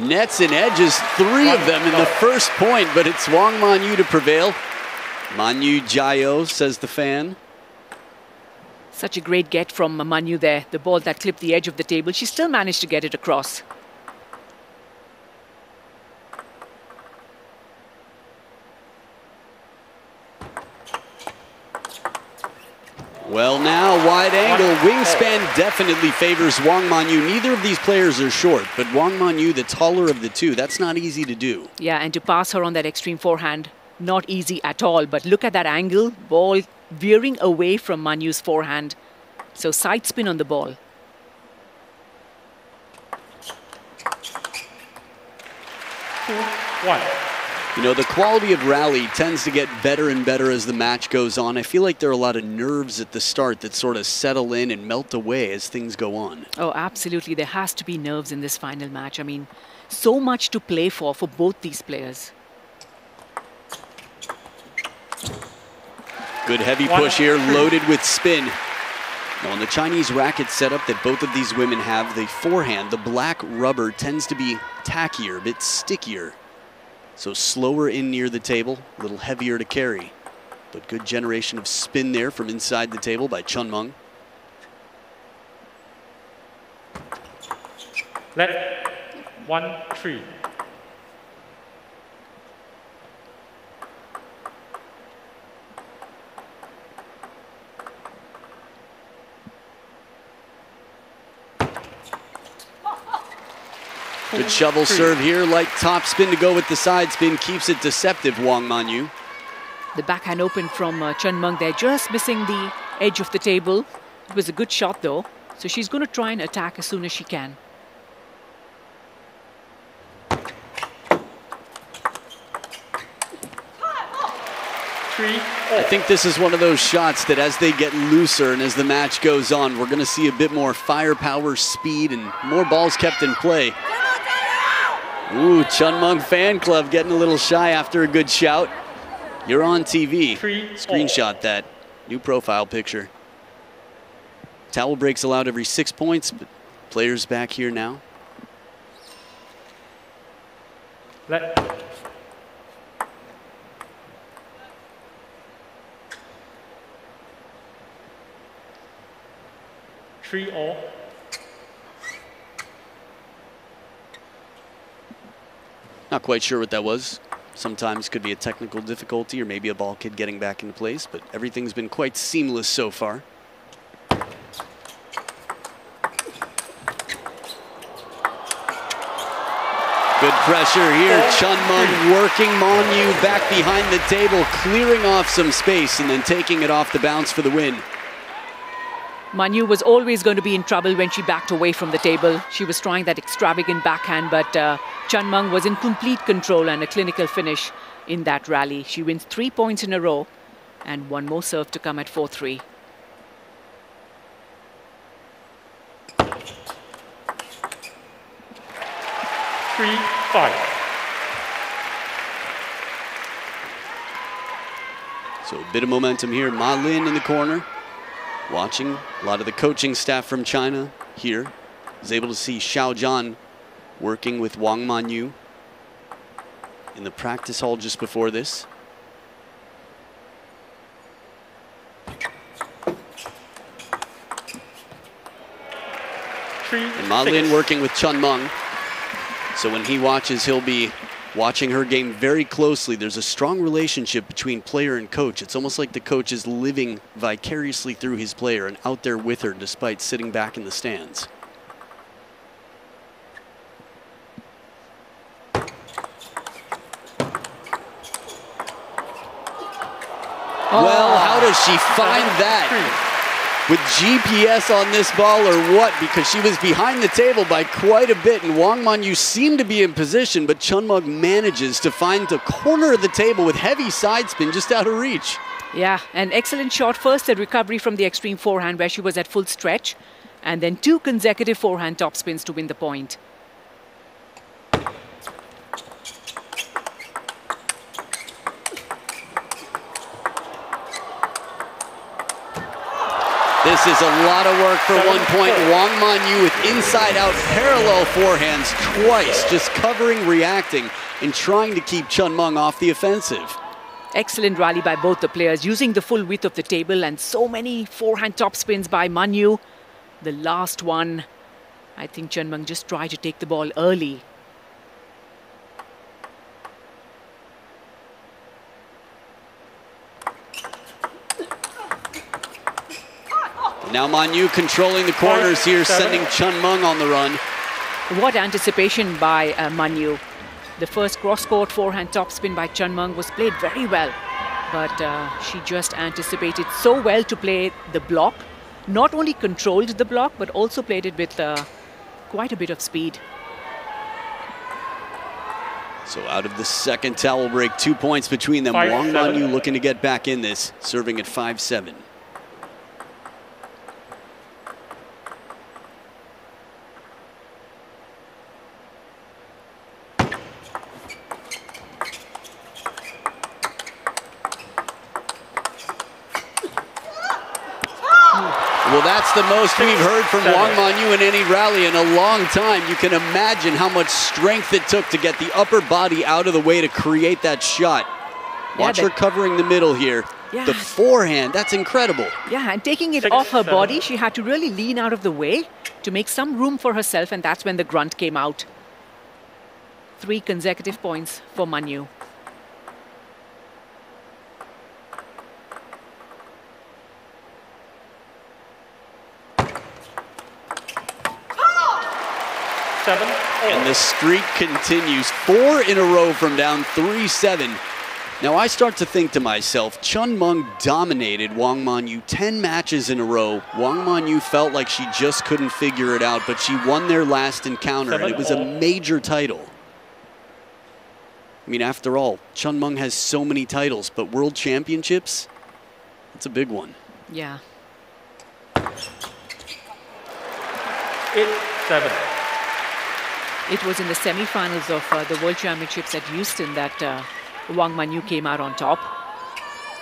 Nets and edges, three of them in the first point, but it's Wang Manyu to prevail. Manyu Jayo, says the fan. Such a great get from Manyu there. The ball that clipped the edge of the table. She still managed to get it across. Well, now wide angle. Wingspan definitely favors Wang Manyu. Neither of these players are short, but Wang Manyu, the taller of the two, that's not easy to do. Yeah, and to pass her on that extreme forehand, not easy at all. But look at that angle. Ball veering away from Manyu's forehand. So side spin on the ball. One. You know, the quality of rally tends to get better and better as the match goes on. I feel like there are a lot of nerves at the start that sort of settle in and melt away as things go on. Oh, absolutely. There has to be nerves in this final match. I mean, so much to play for for both these players. Good heavy push here, loaded with spin. Now, on the Chinese racket setup that both of these women have, the forehand, the black rubber, tends to be tackier, a bit stickier. So slower in near the table, a little heavier to carry. But good generation of spin there from inside the table by Chen Meng. Left, one, three. Good shovel serve here, light top spin to go with the side spin, keeps it deceptive, Wang Manyu. The backhand open from uh, Chen Meng there, just missing the edge of the table. It was a good shot though, so she's going to try and attack as soon as she can. I think this is one of those shots that as they get looser and as the match goes on, we're going to see a bit more firepower, speed, and more balls kept in play. Ooh, Chen Meng fan club getting a little shy after a good shout. You're on TV. Screenshot that. New profile picture. Towel breaks allowed every six points, but players back here now. Let three all. Not quite sure what that was. Sometimes could be a technical difficulty or maybe a ball kid getting back into place, but everything's been quite seamless so far. Good pressure here. Chen Meng working Manyu back behind the table, clearing off some space and then taking it off the bounce for the win. Manyu was always going to be in trouble when she backed away from the table. She was trying that extravagant backhand, but uh, Chen Meng was in complete control and a clinical finish in that rally. She wins three points in a row and one more serve to come at 4-3. Three, five. So a bit of momentum here. Ma Lin in the corner watching. A lot of the coaching staff from China here. Is able to see Xiao Zhan working with Wang Manyu in the practice hall just before this. and Ma Lin working with Chen Meng. So when he watches, he'll be watching her game very closely. There's a strong relationship between player and coach. It's almost like the coach is living vicariously through his player and out there with her despite sitting back in the stands. Well, ah. how does she find that? with GPS on this ball or what because she was behind the table by quite a bit and Wang Manyu seemed to be in position but Chen Meng manages to find the corner of the table with heavy side spin just out of reach. Yeah, an excellent shot. First, a recovery from the extreme forehand where she was at full stretch and then two consecutive forehand top spins to win the point. This is a lot of work for one point. Wang Manyu with inside-out parallel forehands twice, just covering, reacting, and trying to keep Chen Meng off the offensive. Excellent rally by both the players, using the full width of the table and so many forehand topspins by Manyu. The last one, I think Chen Meng just tried to take the ball early. Now Manyu controlling the corners here, sending Chen Meng on the run. What anticipation by uh, Manyu. The first cross-court forehand topspin by Chen Meng was played very well. But uh, she just anticipated so well to play the block. Not only controlled the block, but also played it with uh, quite a bit of speed. So out of the second towel break, two points between them. Five, Wang Manyu looking to get back in this, serving at 5-7. Well, that's the most we've heard from Seven. Wang Manyu in any rally in a long time. You can imagine how much strength it took to get the upper body out of the way to create that shot. Watch that- her covering the middle here. Yeah. The forehand, that's incredible. Yeah, and taking it Six, off her seven. body, she had to really lean out of the way to make some room for herself, and that's when the grunt came out. Three consecutive points for Manyu. Seven And the streak continues. Four in a row from down 3-7. Now I start to think to myself, Chen Meng dominated Wang Manyu 10 matches in a row. Wang Manyu felt like she just couldn't figure it out, but she won their last encounter, and it was a major title. I mean, after all, Chen Meng has so many titles, but world championships, it's a big one. Yeah. Eight seven. It was in the semi-finals of uh, the World Championships at Houston that uh, Wang Manyu came out on top.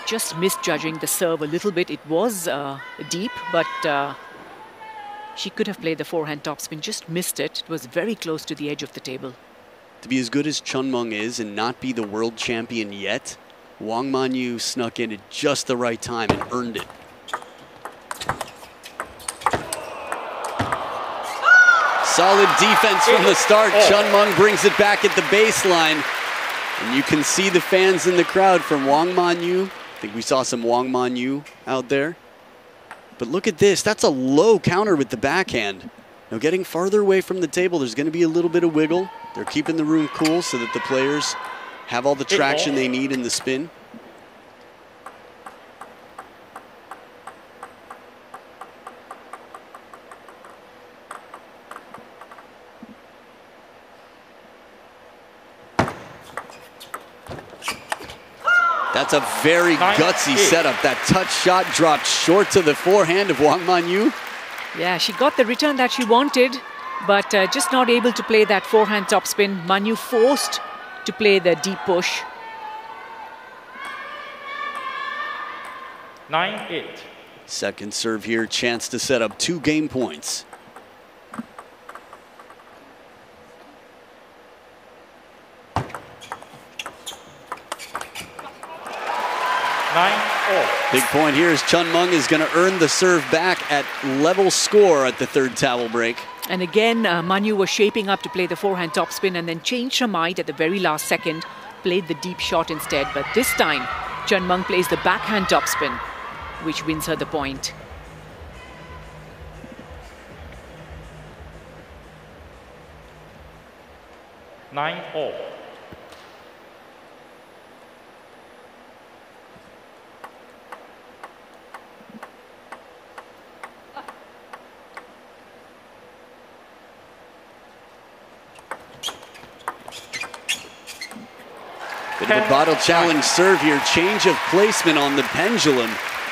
Just misjudging the serve a little bit. It was uh, deep, but uh, she could have played the forehand topspin. Just missed it. It was very close to the edge of the table. To be as good as Chen Meng is and not be the world champion yet, Wang Manyu snuck in at just the right time and earned it. Solid defense from the start. Oh. Chen Meng brings it back at the baseline. And you can see the fans in the crowd from Wang Manyu. I think we saw some Wang Manyu out there. But look at this. That's a low counter with the backhand. Now getting farther away from the table, there's going to be a little bit of wiggle. They're keeping the room cool so that the players have all the traction they need in the spin. That's a very Nine, gutsy eight. setup. That touch shot dropped short to the forehand of Wang Manyu. Yeah, she got the return that she wanted, but uh, just not able to play that forehand topspin. Manyu forced to play the deep push. Nine eight. Second serve here, chance to set up two game points. Big point here is Chen Meng is going to earn the serve back at level score at the third towel break. And again, uh, Manyu was shaping up to play the forehand topspin and then changed her mind at the very last second, played the deep shot instead. But this time, Chen Meng plays the backhand topspin, which wins her the point. Nine all. Bit of a bottle challenge serve here. Change of placement on the pendulum.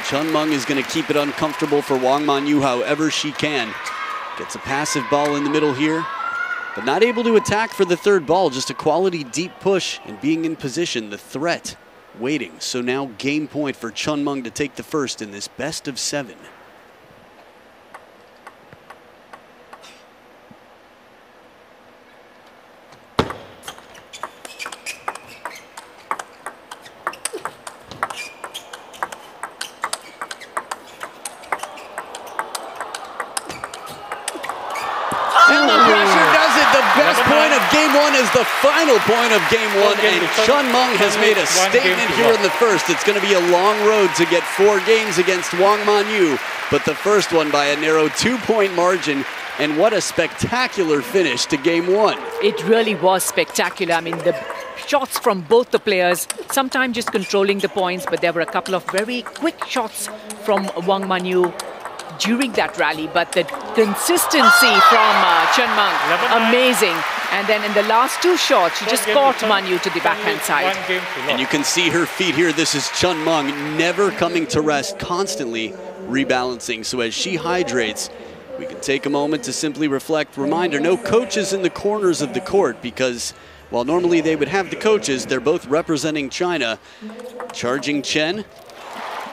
Chen Meng is going to keep it uncomfortable for Wang Manyu however she can. Gets a passive ball in the middle here, but not able to attack for the third ball. Just a quality deep push and being in position. The threat waiting. So now game point for Chen Meng to take the first in this best of seven. best point of game one is the final point of game one, game and to Chun- Chen Meng has made a leads one game statement here in the first. It's going to be a long road to get four games against Wang Manyu, but the first one by a narrow two-point margin, and what a spectacular finish to game one. It really was spectacular. I mean, the shots from both the players, sometimes just controlling the points, but there were a couple of very quick shots from Wang Manyu during that rally. But the consistency from uh, Chen Meng, Eleven nine. amazing. And then in the last two shots, she One just caught Chun- Manyu to the backhand side. One game to And you can see her feet here. This is Chen Meng, never coming to rest, constantly rebalancing. So as she hydrates, we can take a moment to simply reflect. Reminder, no coaches in the corners of the court because while normally they would have the coaches, they're both representing China. Charging Chen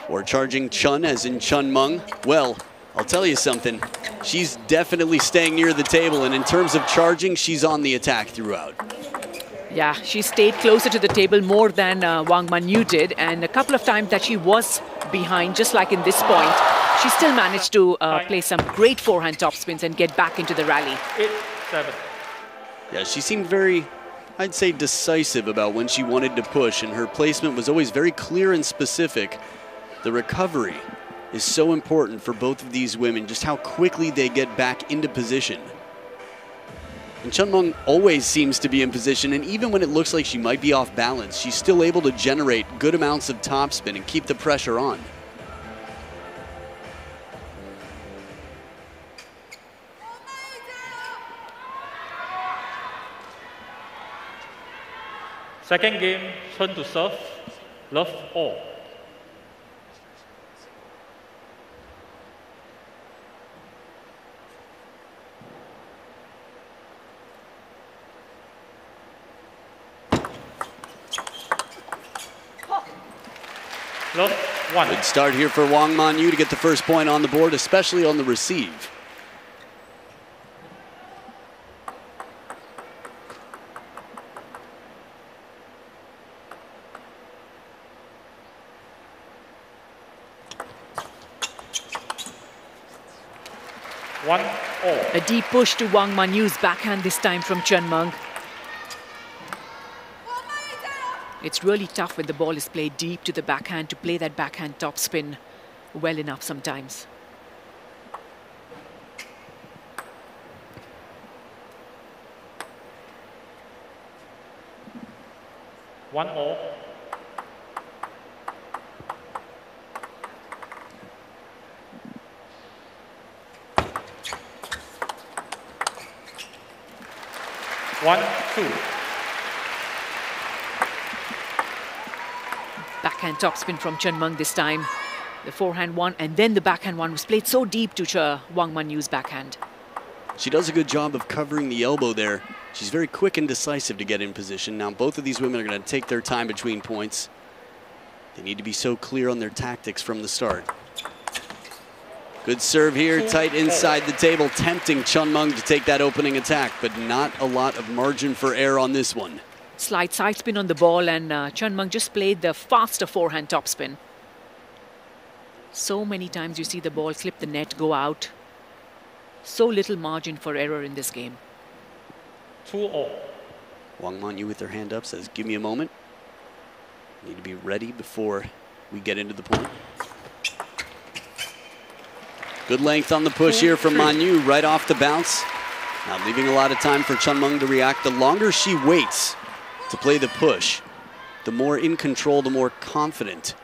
or charging Chun as in Chun Mung. Well, I'll tell you something. She's definitely staying near the table, and in terms of charging, she's on the attack throughout. Yeah, she stayed closer to the table more than uh, Wang Manyu did, and a couple of times that she was behind, just like in this point, she still managed to uh, play some great forehand topspins and get back into the rally. Eight, seven. Yeah, she seemed very, I'd say, decisive about when she wanted to push, and her placement was always very clear and specific. The recovery is so important for both of these women, just how quickly they get back into position. And Chen Meng always seems to be in position, and even when it looks like she might be off balance, she's still able to generate good amounts of topspin and keep the pressure on. Second game, turn to serve. Love all. Love one. Good start here for Wang Manyu to get the first point on the board, especially on the receive. One all. A deep push to Wang Manyu's backhand this time from Chen Meng. It's really tough when the ball is played deep to the backhand to play that backhand topspin well enough sometimes. One all. One, two. Backhand topspin from Chen Meng this time. The forehand one and then the backhand one was played so deep to Ch- Wang Manyu's backhand. She does a good job of covering the elbow there. She's very quick and decisive to get in position. Now, both of these women are going to take their time between points. They need to be so clear on their tactics from the start. Good serve here, tight inside the table, tempting Chen Meng to take that opening attack, but not a lot of margin for error on this one. Slight side spin on the ball and uh, Chen Meng just played the faster forehand topspin. So many times you see the ball slip the net, go out. So little margin for error in this game. Two all. Wang Manyu with her hand up says, give me a moment. Need to be ready before we get into the point. Good length on the push here from Manyu right off the bounce. Not leaving a lot of time for Chen Meng to react. The longer she waits to play the push, the more in control, the more confident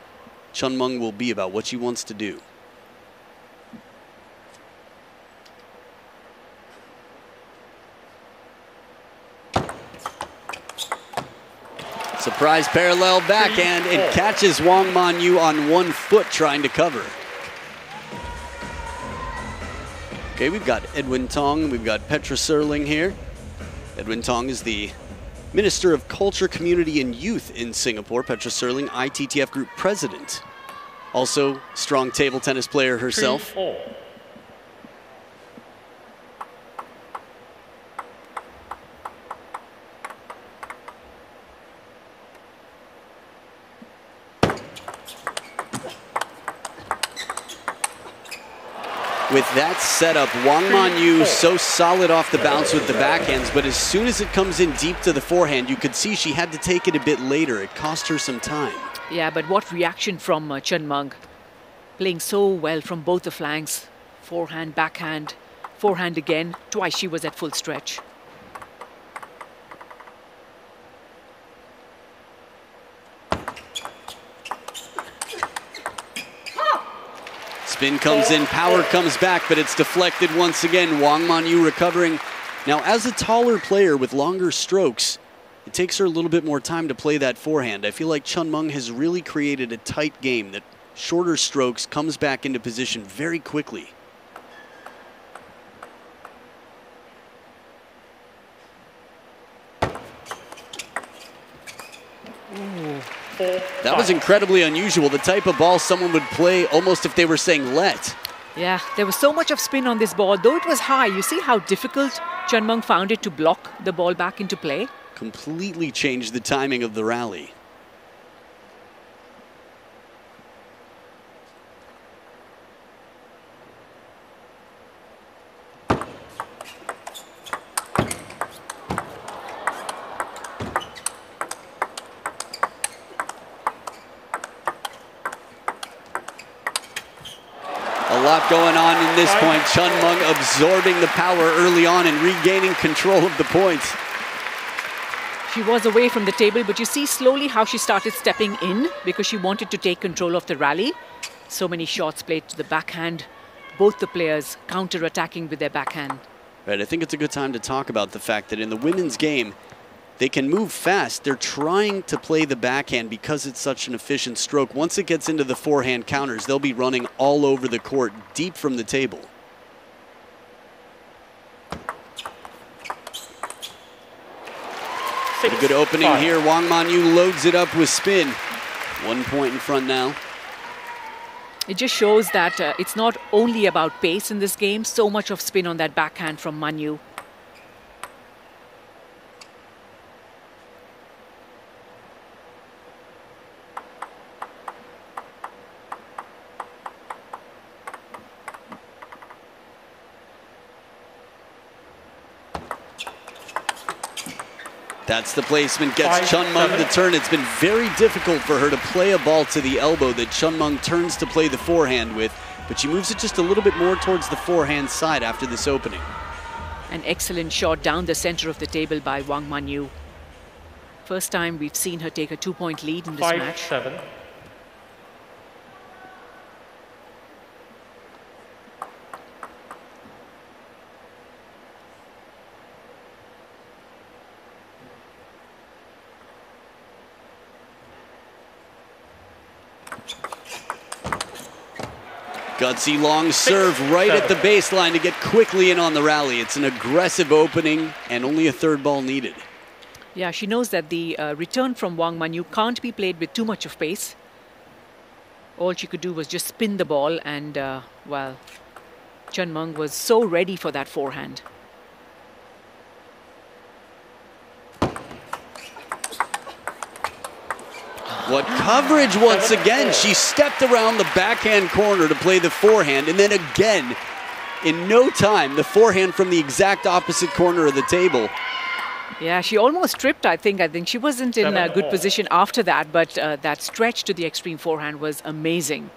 Chen Meng will be about what she wants to do. Surprise parallel backhand. It catches Wang Manyu on one foot trying to cover. Okay, we've got Edwin Tong, we've got Petra Sörling here. Edwin Tong is the Minister of Culture, Community, and Youth in Singapore. Petra Sörling, ITTF Group President. Also, strong table tennis player herself. With that setup, Wang Manyu so solid off the bounce with the backhands, but as soon as it comes in deep to the forehand, you could see she had to take it a bit later. It cost her some time. Yeah, but what reaction from uh, Chen Meng. Playing so well from both the flanks. Forehand, backhand, forehand again. Twice she was at full stretch. Spin comes in, power comes back, but it's deflected once again. Wang Manyu recovering. Now, as a taller player with longer strokes, it takes her a little bit more time to play that forehand. I feel like Chen Meng has really created a tight game that shorter strokes comes back into position very quickly. That was incredibly unusual. The type of ball someone would play almost if they were saying let. Yeah, there was so much of spin on this ball. Though it was high, you see how difficult Chen Meng found it to block the ball back into play? Completely changed the timing of the rally. lot going on point. Chen Meng absorbing the power early on and regaining control of the points. She was away from the table, but you see slowly how she started stepping in because she wanted to take control of the rally. So many shots played to the backhand. Both the players counter-attacking with their backhand. Right, I think it's a good time to talk about the fact that in the women's game, they can move fast. They're trying to play the backhand because it's such an efficient stroke. Once it gets into the forehand counters, they'll be running all over the court, deep from the table. A good opening Five. here. Wang Manyu loads it up with spin. One point in front now. It just shows that uh, it's not only about pace in this game, so much of spin on that backhand from Manyu. That's the placement, gets Five, Chen Meng the turn. It's been very difficult for her to play a ball to the elbow that Chen Meng turns to play the forehand with, but she moves it just a little bit more towards the forehand side after this opening. An excellent shot down the center of the table by Wang Manyu. First time we've seen her take a two-point lead in this Five, match. Seven. Gutsy long serve right at the baseline to get quickly in on the rally. It's an aggressive opening and only a third ball needed. Yeah, she knows that the uh, return from Wang Manyu can't be played with too much of pace. All she could do was just spin the ball and, uh, well, Chen Meng was so ready for that forehand. What coverage once again. She stepped around the backhand corner to play the forehand, and then again, in no time, the forehand from the exact opposite corner of the table. Yeah, she almost tripped, I think. I think she wasn't in a good position after that, but uh, that stretch to the extreme forehand was amazing.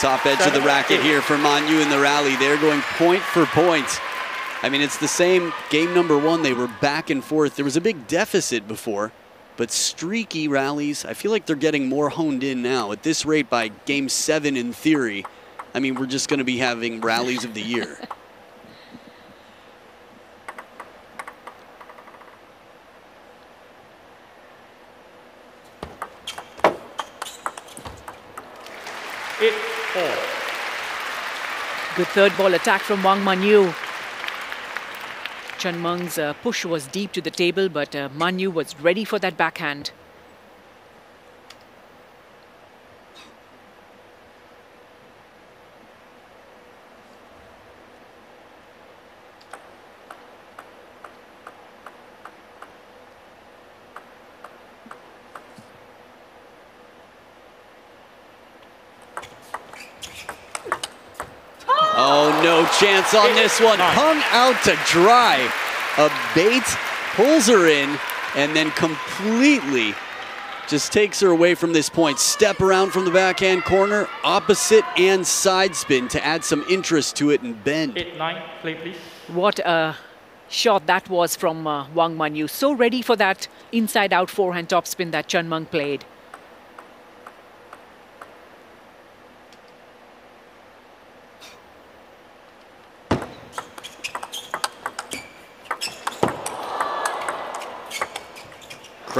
Top edge of the racket here for Manyu in the rally. They're going point for point. I mean, it's the same game number one. They were back and forth. There was a big deficit before, but streaky rallies, I feel like they're getting more honed in now. At this rate, by game seven in theory, I mean, we're just going to be having rallies of the year. Good third ball attack from Wang Manyu. Chen Meng's uh, push was deep to the table, but uh, was ready for that backhand. Oh, no chance on this one. Hung out to dry. A bait pulls her in and then completely just takes her away from this point. Step around from the backhand corner, opposite and side spin to add some interest to it and bend. Eight, nine, play please. What a shot that was from uh, Wang Manyu. So ready for that inside out forehand topspin that Chen Meng played.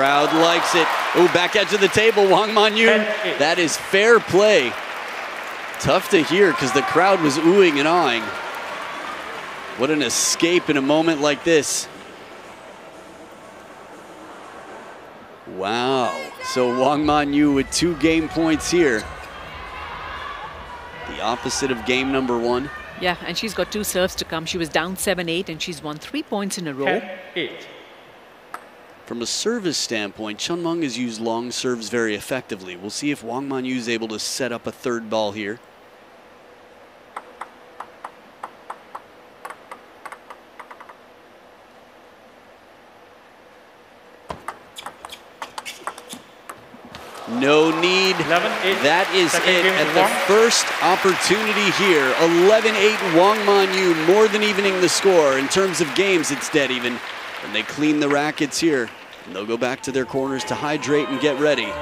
Crowd likes it. Oh, back edge of the table, Wang Manyu. That is fair play. Tough to hear because the crowd was oohing and awing. What an escape in a moment like this. Wow. So Wang Manyu with two game points here. The opposite of game number one. Yeah, and she's got two serves to come. She was down 7-8 and she's won three points in a row. 10, 8. From a service standpoint, Chen Meng has used long serves very effectively. We'll see if Wang Manyu is able to set up a third ball here. No need. 11, 8. That is it at the first opportunity here. 11-8 Wang Manyu more than evening the score. In terms of games, it's dead even. And they clean the rackets here. And they'll go back to their corners to hydrate and get ready.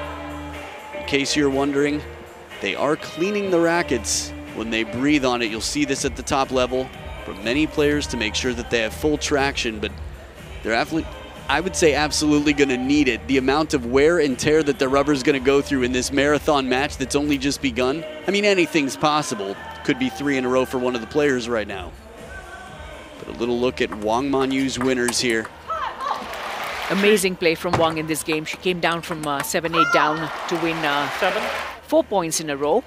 In case you're wondering, they are cleaning the rackets. When they breathe on it, you'll see this at the top level from many players to make sure that they have full traction, but they're absolutely, I would say absolutely going to need it. The amount of wear and tear that the rubber is going to go through in this marathon match that's only just begun. I mean, anything's possible. Could be three in a row for one of the players right now. But a little look at Wang Manyu's winners here. Amazing play from Wang in this game. She came down from 7-8 down to win uh, 7. four points in a row.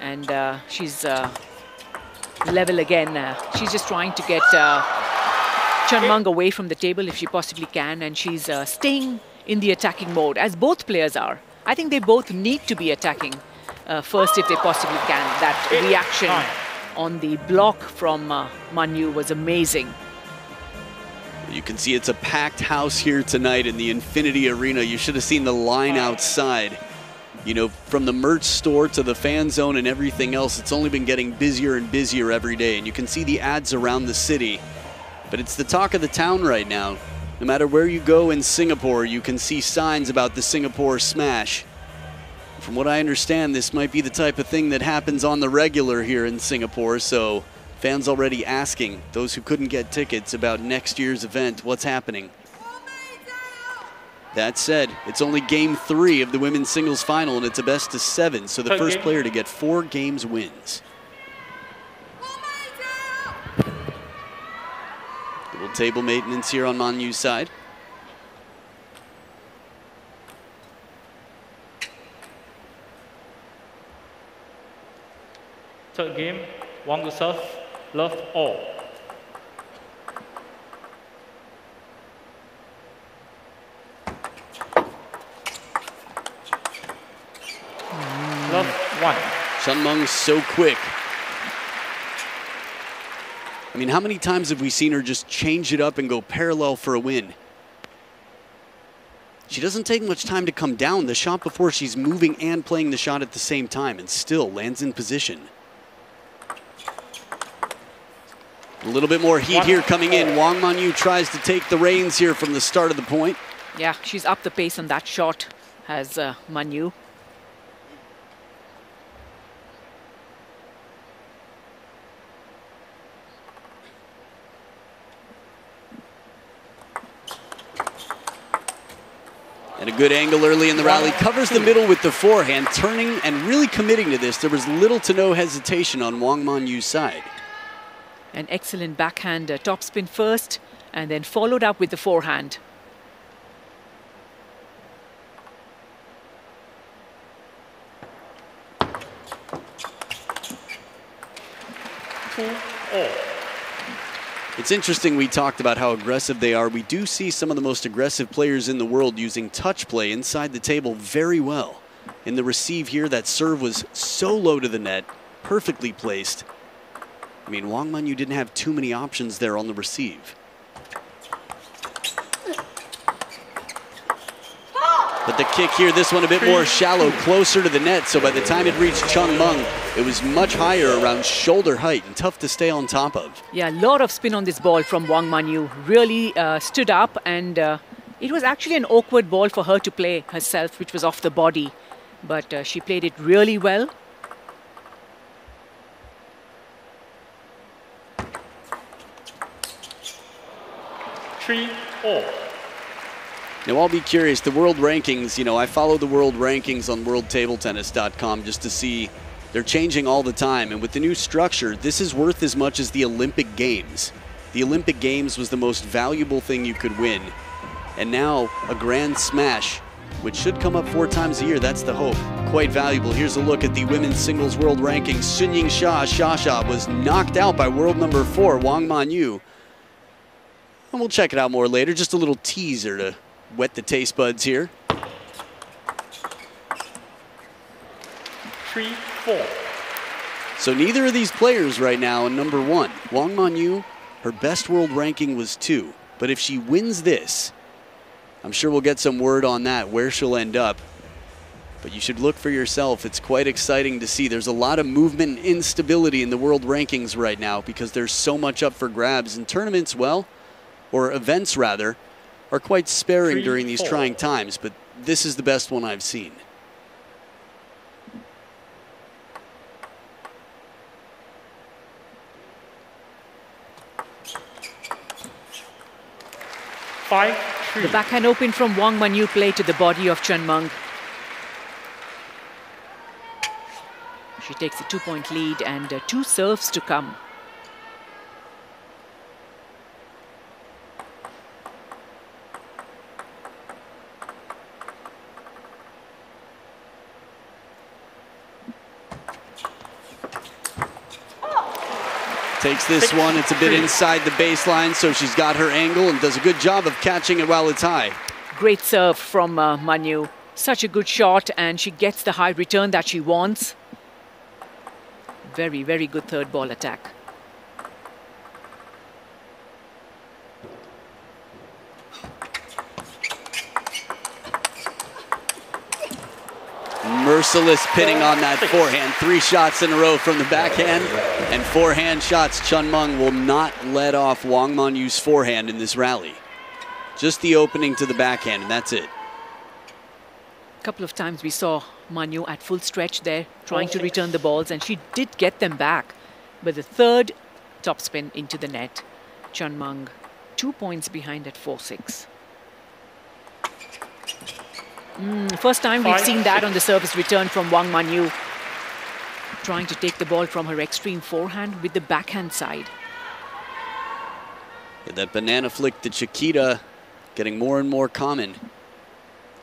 And uh, she's uh, level again. Uh, she's just trying to get uh, Chen Meng away from the table if she possibly can. And she's uh, staying in the attacking mode, as both players are. I think they both need to be attacking uh, first if they possibly can. That reaction on the block from uh, Manyu was amazing. You can see it's a packed house here tonight in the Infinity Arena. You should have seen the line outside. You know, from the merch store to the fan zone and everything else, it's only been getting busier and busier every day. And you can see the ads around the city. But it's the talk of the town right now. No matter where you go in Singapore, you can see signs about the Singapore Smash. From what I understand, this might be the type of thing that happens on the regular here in Singapore, so fans already asking those who couldn't get tickets about next year's event, what's happening? That said, it's only game three of the women's singles final, and it's a best of seven, so the first player to get four games wins. Little table maintenance here on Manyu's side. Third game, Wang serve, love all. Love one. Chen Meng's so quick. I mean, how many times have we seen her just change it up and go parallel for a win? She doesn't take much time to come down. The shot before she's moving and playing the shot at the same time and still lands in position. A little bit more heat here coming in. Wang Manyu tries to take the reins here from the start of the point. Yeah, she's up the pace on that shot, has uh, Manyu. And a good angle early in the rally. Covers the middle with the forehand, turning and really committing to this. There was little to no hesitation on Wang Manyu's side. An excellent backhand uh, topspin first, and then followed up with the forehand. It's interesting we talked about how aggressive they are. We do see some of the most aggressive players in the world using touch play inside the table very well. In the receive here, that serve was so low to the net, perfectly placed. Mean, Wang Manyu didn't have too many options there on the receive. But the kick here, this one a bit more shallow, closer to the net. So by the time it reached Chen Meng, it was much higher, around shoulder height, and tough to stay on top of. Yeah, a lot of spin on this ball from Wang Manyu. Really uh, stood up, and uh, it was actually an awkward ball for her to play herself, which was off the body. But uh, she played it really well. Three. Now, I'll be curious. The world rankings, you know, I follow the world rankings on worldtabletennis.com just to see they're changing all the time. And with the new structure, this is worth as much as the Olympic Games. The Olympic Games was the most valuable thing you could win. And now, a grand smash, which should come up four times a year, that's the hope. Quite valuable. Here's a look at the women's singles world rankings. Sun Yingsha Shasha was knocked out by world number four, Wang Manyu. And we'll check it out more later. Just a little teaser to wet the taste buds here. Three four. So neither of these players right now in number one. Wang Manyu, her best world ranking was two. But if she wins this, I'm sure we'll get some word on that, where she'll end up. But you should look for yourself. It's quite exciting to see. There's a lot of movement and instability in the world rankings right now because there's so much up for grabs. And tournaments, well, or events rather, are quite sparing Three, during these four. trying times. But this is the best one I've seen. Five three. The backhand open from Wang Manyu play to the body of Chen Meng. She takes a two-point lead and uh, two serves to come. Takes this one. It's a bit inside the baseline, so she's got her angle and does a good job of catching it while it's high. Great serve from uh, Manyu. Such a good shot, and she gets the high return that she wants. Very, very good third ball attack. Merciless pitting on that forehand. Three shots in a row from the backhand and forehand shots. Chen Meng will not let off Wang Manyu's forehand in this rally. Just the opening to the backhand, and that's it. A couple of times we saw Manyu at full stretch there, trying to return the balls, and she did get them back. But the third topspin into the net. Chen Meng, two points behind at 4 6. Mm, first time we've seen that on the service return from Wang Manyu. Trying to take the ball from her extreme forehand with the backhand side. Yeah, that banana flick to Chiquita getting more and more common.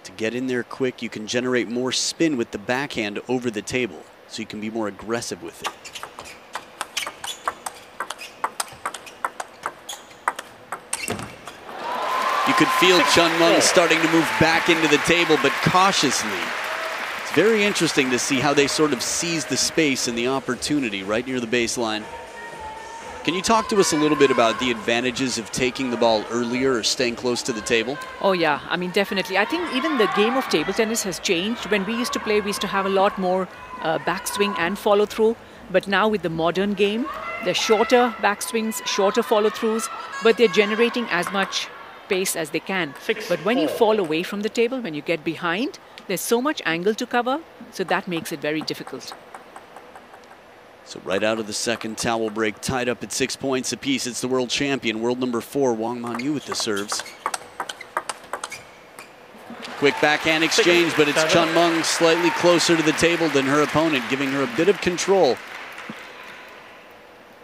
To get in there quick, you can generate more spin with the backhand over the table, so you can be more aggressive with it. Could feel Chen Meng starting to move back into the table, but cautiously. It's very interesting to see how they sort of seize the space and the opportunity right near the baseline. Can you talk to us a little bit about the advantages of taking the ball earlier or staying close to the table? Oh, yeah. I mean, definitely. I think even the game of table tennis has changed. When we used to play, we used to have a lot more uh, backswing and follow through. But now with the modern game, they're shorter backswings, shorter follow throughs, but they're generating as much pace as they can. Six, but when you fall away from the table, when you get behind, there's so much angle to cover, so that makes it very difficult. So right out of the second towel break, tied up at six points apiece. It's the world champion, world number four, Wang Manyu with the serves. Quick backhand exchange, but it's Chen Meng slightly closer to the table than her opponent, giving her a bit of control.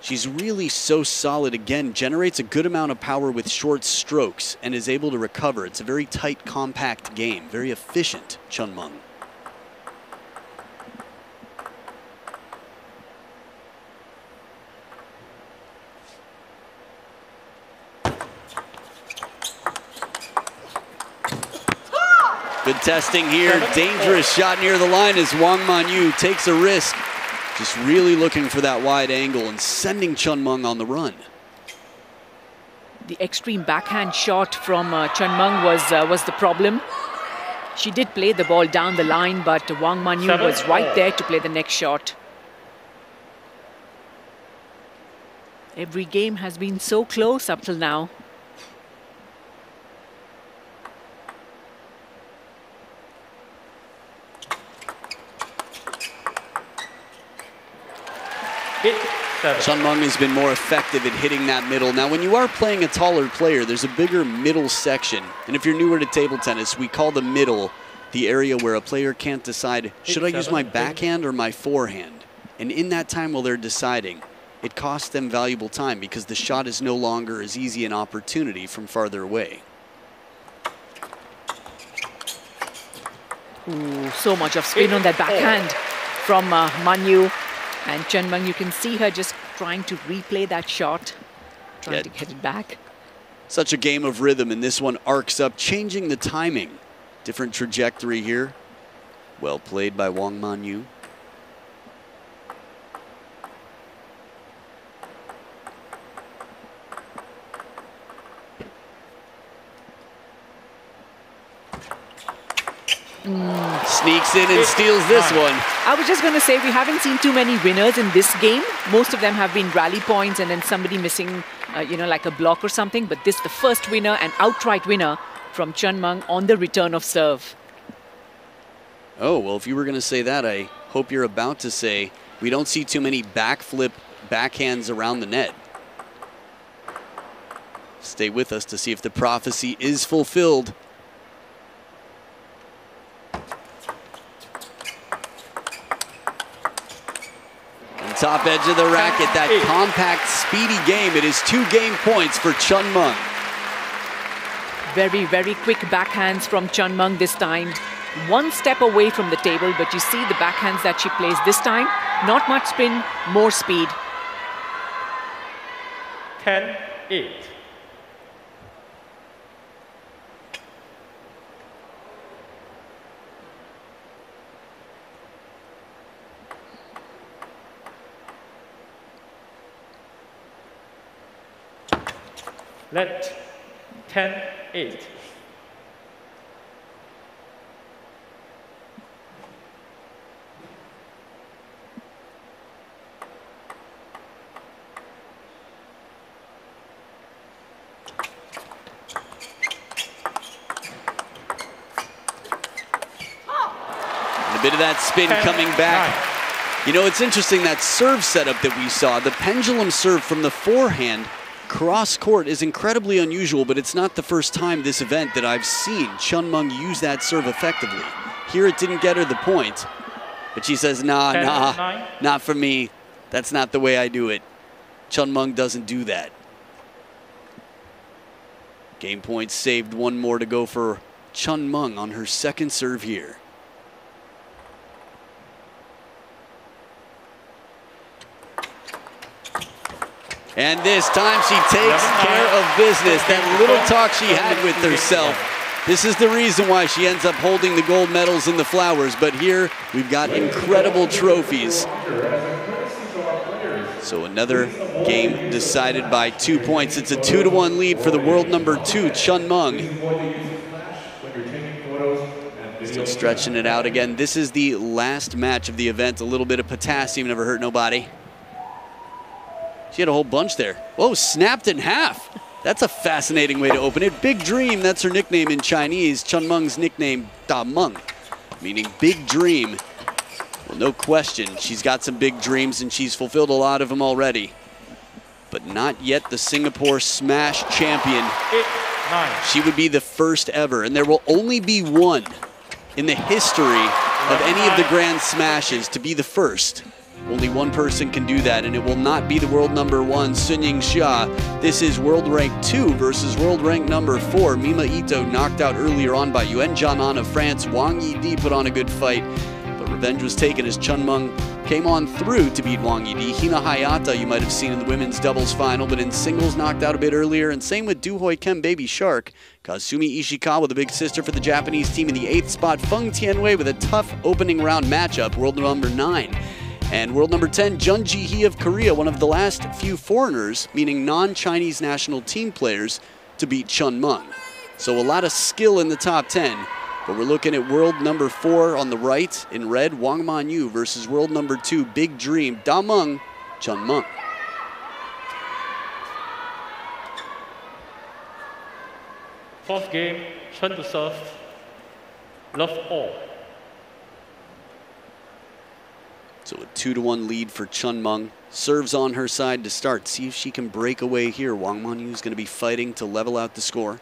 She's really so solid again, generates a good amount of power with short strokes and is able to recover. It's a very tight, compact game, very efficient, Chen Meng. Good testing here. Dangerous shot near the line as Wang Manyu takes a risk. Just really looking for that wide angle and sending Chen Meng on the run. The extreme backhand shot from uh, Chen Meng was, uh, was the problem. She did play the ball down the line, but Wang Manyu Seven, was right four. there to play the next shot. Every game has been so close up till now. Chen Meng has been more effective at hitting that middle. Now, when you are playing a taller player, there's a bigger middle section. And if you're newer to table tennis, we call the middle the area where a player can't decide, should I use my backhand or my forehand? And in that time while they're deciding, it costs them valuable time because the shot is no longer as easy an opportunity from farther away. Ooh, so much of spin on that backhand from uh, Manyu. And Chen Meng, you can see her just trying to replay that shot, trying yeah. to get it back. Such a game of rhythm, and this one arcs up, changing the timing. Different trajectory here. Well played by Wang Manyu. Mm. Sneaks in and steals this one. I was just going to say we haven't seen too many winners in this game. Most of them have been rally points and then somebody missing, uh, you know, like a block or something. But this the first winner and outright winner from Chen Meng on the return of serve. Oh, well, if you were going to say that, I hope you're about to say we don't see too many backflip backhands around the net. Stay with us to see if the prophecy is fulfilled. Top edge of the racket. That compact, speedy game. It is two game points for Chen Meng. Very, very quick backhands from Chen Meng this time. One step away from the table, but you see the backhands that she plays this time. Not much spin, more speed. 10, 8. Let 10, 8. a bit of that spin Ten, coming back. Nine. You know, it's interesting that serve setup that we saw. The pendulum serve from the forehand cross court is incredibly unusual, but it's not the first time this event that I've seen Chen Meng use that serve effectively. Here it didn't get her the point, but she says, nah, Ten, nah, nine. not for me. That's not the way I do it. Chen Meng doesn't do that. Game point saved one more to go for Chen Meng on her second serve here. And this time she takes care of business. That little talk she had with herself. This is the reason why she ends up holding the gold medals and the flowers. But here we've got incredible trophies. So another game decided by two points. It's a two to one lead for the world number two, Chen Meng. Still stretching it out again. This is the last match of the event. A little bit of potassium never hurt nobody. She had a whole bunch there. Whoa, snapped in half. That's a fascinating way to open it. Big Dream, that's her nickname in Chinese. Chen Meng's nickname, Da Meng, meaning big dream. Well, no question, she's got some big dreams and she's fulfilled a lot of them already. But not yet the Singapore Smash champion. Eight, she would be the first ever, and there will only be one in the history of any of the Grand Smashes to be the first. Only one person can do that, and it will not be the world number one, Sun Yingsha. This is world rank two versus world rank number four. Mima Ito knocked out earlier on by Yuan Jianan of France. Wang Yidi put on a good fight, but revenge was taken as Chen Meng came on through to beat Wang Yidi. Hina Hayata, you might have seen in the women's doubles final, but in singles knocked out a bit earlier. And same with Doo Hoi Kem Baby Shark. Kasumi Ishikawa, with the big sister for the Japanese team in the eighth spot. Feng Tianwei with a tough opening round matchup, world number nine And world number 10, Jeon Ji-hee of Korea, one of the last few foreigners, meaning non Chinese national team players, to beat Chen Meng. So a lot of skill in the top 10. But we're looking at world number four on the right in red, Wang Manyu versus world number two, Big Dream, Da Meng, Chen Meng. Fourth game, Chen to serve. Love all. So a two to one lead for Chen Meng. Serves on her side to start. See if she can break away here. Wang Manyu is going to be fighting to level out the score.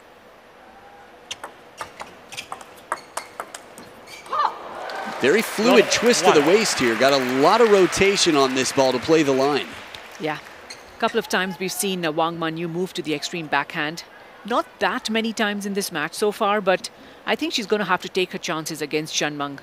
Very fluid twist of the waist here. Got a lot of rotation on this ball to play the line. Yeah. A couple of times we've seen uh, Wang Manyu move to the extreme backhand. Not that many times in this match so far, but I think she's going to have to take her chances against Chen Meng.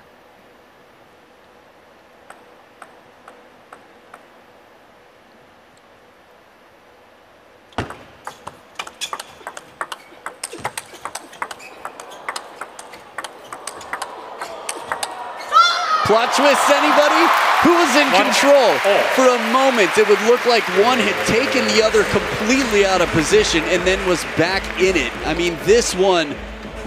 Plot twist, anybody? Who was in one, control? Oh. For a moment, it would look like one had taken the other completely out of position and then was back in it. I mean, this one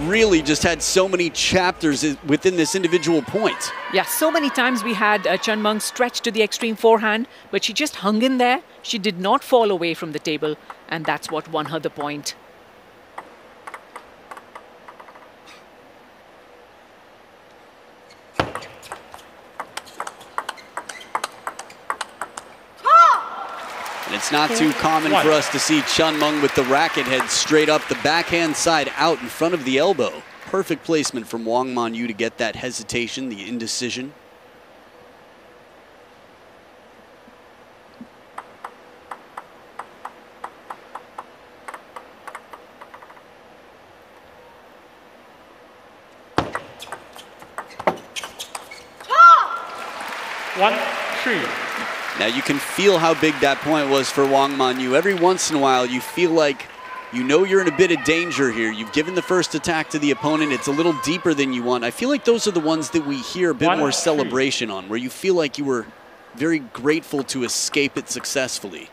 really just had so many chapters within this individual point. Yeah, so many times we had uh, Chen Meng stretch to the extreme forehand, but she just hung in there. She did not fall away from the table, and that's what won her the point. It's not too common for us to see Chen Meng with the racket head straight up the backhand side out in front of the elbow. Perfect placement from Wang Manyu to get that hesitation, the indecision. One, three. Now you can feel how big that point was for Wang Manyu. Every once in a while you feel like you know you're in a bit of danger here. You've given the first attack to the opponent. It's a little deeper than you want. I feel like those are the ones that we hear a bit One, more celebration on, where you feel like you were very grateful to escape it successfully.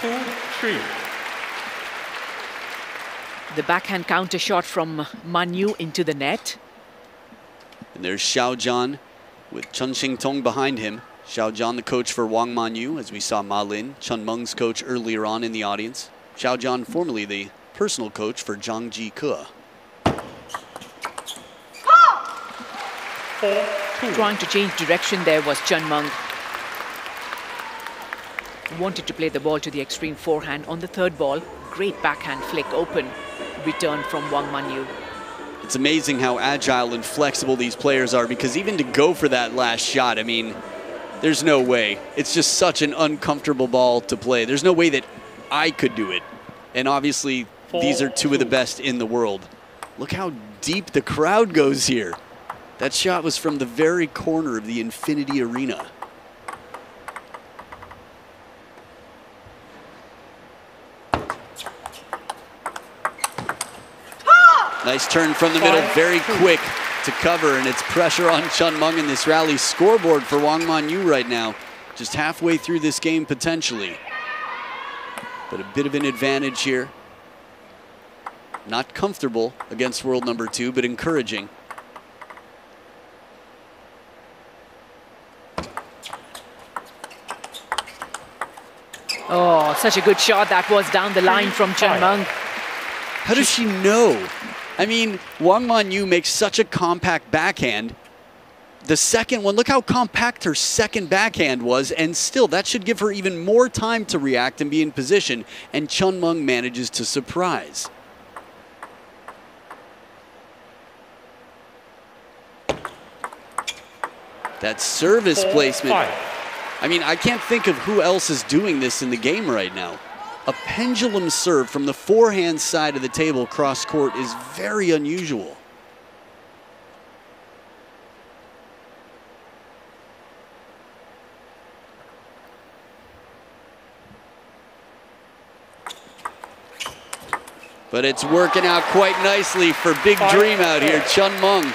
Two, three. The backhand counter shot from Manyu into the net. And there's Xiao Zhan with Chen Xingtong behind him. Xiao Zhan, the coach for Wang Manyu, as we saw Ma Lin, Chen Meng's coach earlier on in the audience. Xiao Zhan, formerly the personal coach for Zhang Jike. Trying to change direction there was Chen Meng. Wanted to play the ball to the extreme forehand on the third ball. Great backhand flick open return from Wang Manyu. It's amazing how agile and flexible these players are because even to go for that last shot, I mean, there's no way. It's just such an uncomfortable ball to play. There's no way that I could do it. And obviously, Four, these are two, two of the best in the world. Look how deep the crowd goes here. That shot was from the very corner of the Infinity Arena. Nice turn from the middle, very quick to cover, and it's pressure on Chen Meng in this rally. Scoreboard for Wang Manyu right now, just halfway through this game potentially. But a bit of an advantage here. Not comfortable against world number two, but encouraging. Oh, such a good shot that was down the line from Chen Meng. How does she know? I mean, Wang Manyu makes such a compact backhand. The second one, look how compact her second backhand was, and still, that should give her even more time to react and be in position, and Chen Meng manages to surprise. That service Four, placement. Five. I mean, I can't think of who else is doing this in the game right now a pendulum serve from the forehand side of the table cross court is very unusual. But it's working out quite nicely for Big Dream out here, Chen Meng.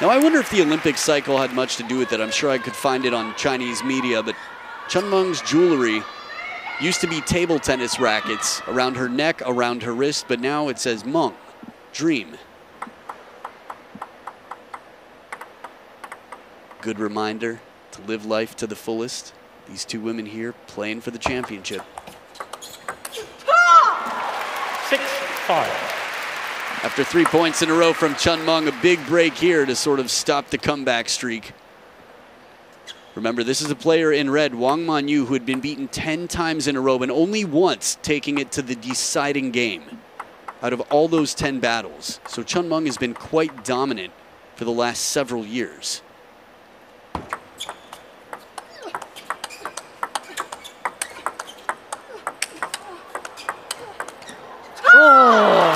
Now, I wonder if the Olympic cycle had much to do with it. I'm sure I could find it on Chinese media, but Chen Meng's jewelry used to be table tennis rackets around her neck, around her wrist, but now it says Meng, Dream. Good reminder to live life to the fullest. These two women here playing for the championship. Six, five. After three points in a row from Chen Meng, a big break here to sort of stop the comeback streak. Remember, this is a player in red, Wang Manyu, who had been beaten 10 times in a row and only once taking it to the deciding game out of all those 10 battles. So Chen Meng has been quite dominant for the last several years. Oh,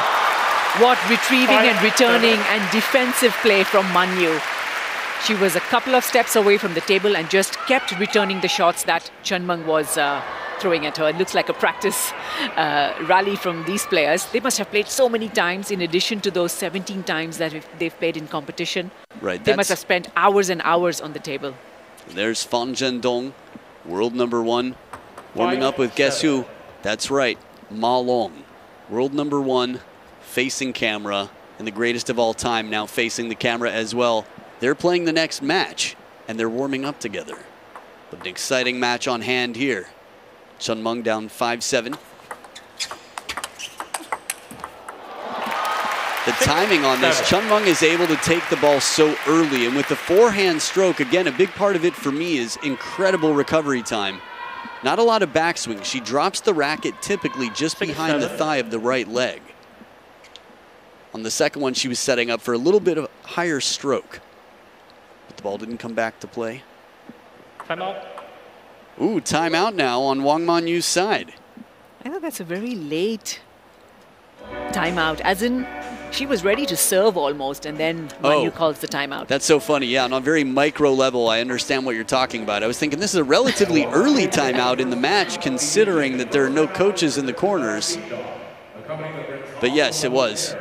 what retrieving and returning and defensive play from Manyu. She was a couple of steps away from the table and just kept returning the shots that Chen Meng was uh, throwing at her. It looks like a practice uh, rally from these players. They must have played so many times in addition to those 17 times that they've played in competition. Right. They must have spent hours and hours on the table. There's Fan Zhendong, world number one, warming up with guess who? That's right, Ma Long, world number one, facing camera, and the greatest of all time now facing the camera as well. They're playing the next match, and they're warming up together. But an exciting match on hand here. Chen Meng down 5-7. The timing on this, Chen Meng is able to take the ball so early, and with the forehand stroke, again, a big part of it for me is incredible recovery time. Not a lot of backswing. She drops the racket typically just behind the thigh of the right leg. On the second one, she was setting up for a little bit of higher stroke. But the ball didn't come back to play. Timeout. Ooh, timeout now on Wang Manyu's side. I think that's a very late timeout, as in she was ready to serve almost, and then Manyu Oh. calls the timeout. That's so funny. Yeah, on a very micro level, I understand what you're talking about. I was thinking this is a relatively early timeout in the match, considering that there are no coaches in the corners. But yes, it was.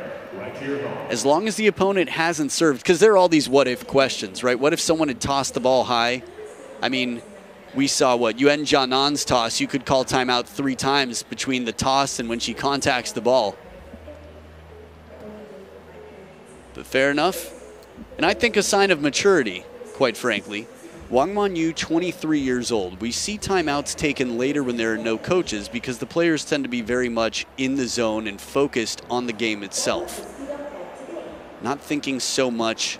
As long as the opponent hasn't served, because there are all these what if questions, right? What if someone had tossed the ball high? I mean, we saw what Yuan Jianan's toss. You could call timeout three times between the toss and when she contacts the ball. But fair enough. And I think a sign of maturity, quite frankly. Wang Manyu, 23 years old. We see timeouts taken later when there are no coaches because the players tend to be very much in the zone and focused on the game itself. Not thinking so much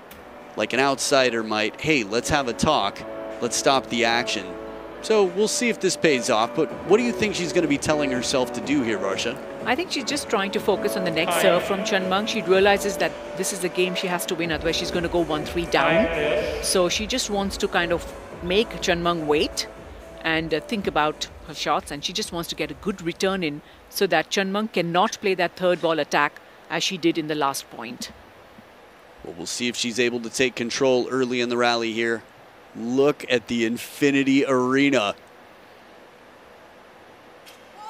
like an outsider might, hey, let's have a talk, let's stop the action. So we'll see if this pays off, but what do you think she's going to be telling herself to do here, Varsha? I think she's just trying to focus on the next serve from Chen Meng. She realizes that this is a game she has to win, otherwise she's going to go 1-3 down. So she just wants to kind of make Chen Meng wait and uh, think about her shots, and she just wants to get a good return in so that Chen Meng cannot play that third ball attack as she did in the last point. Well, we'll see if she's able to take control early in the rally here. Look at the Infinity Arena.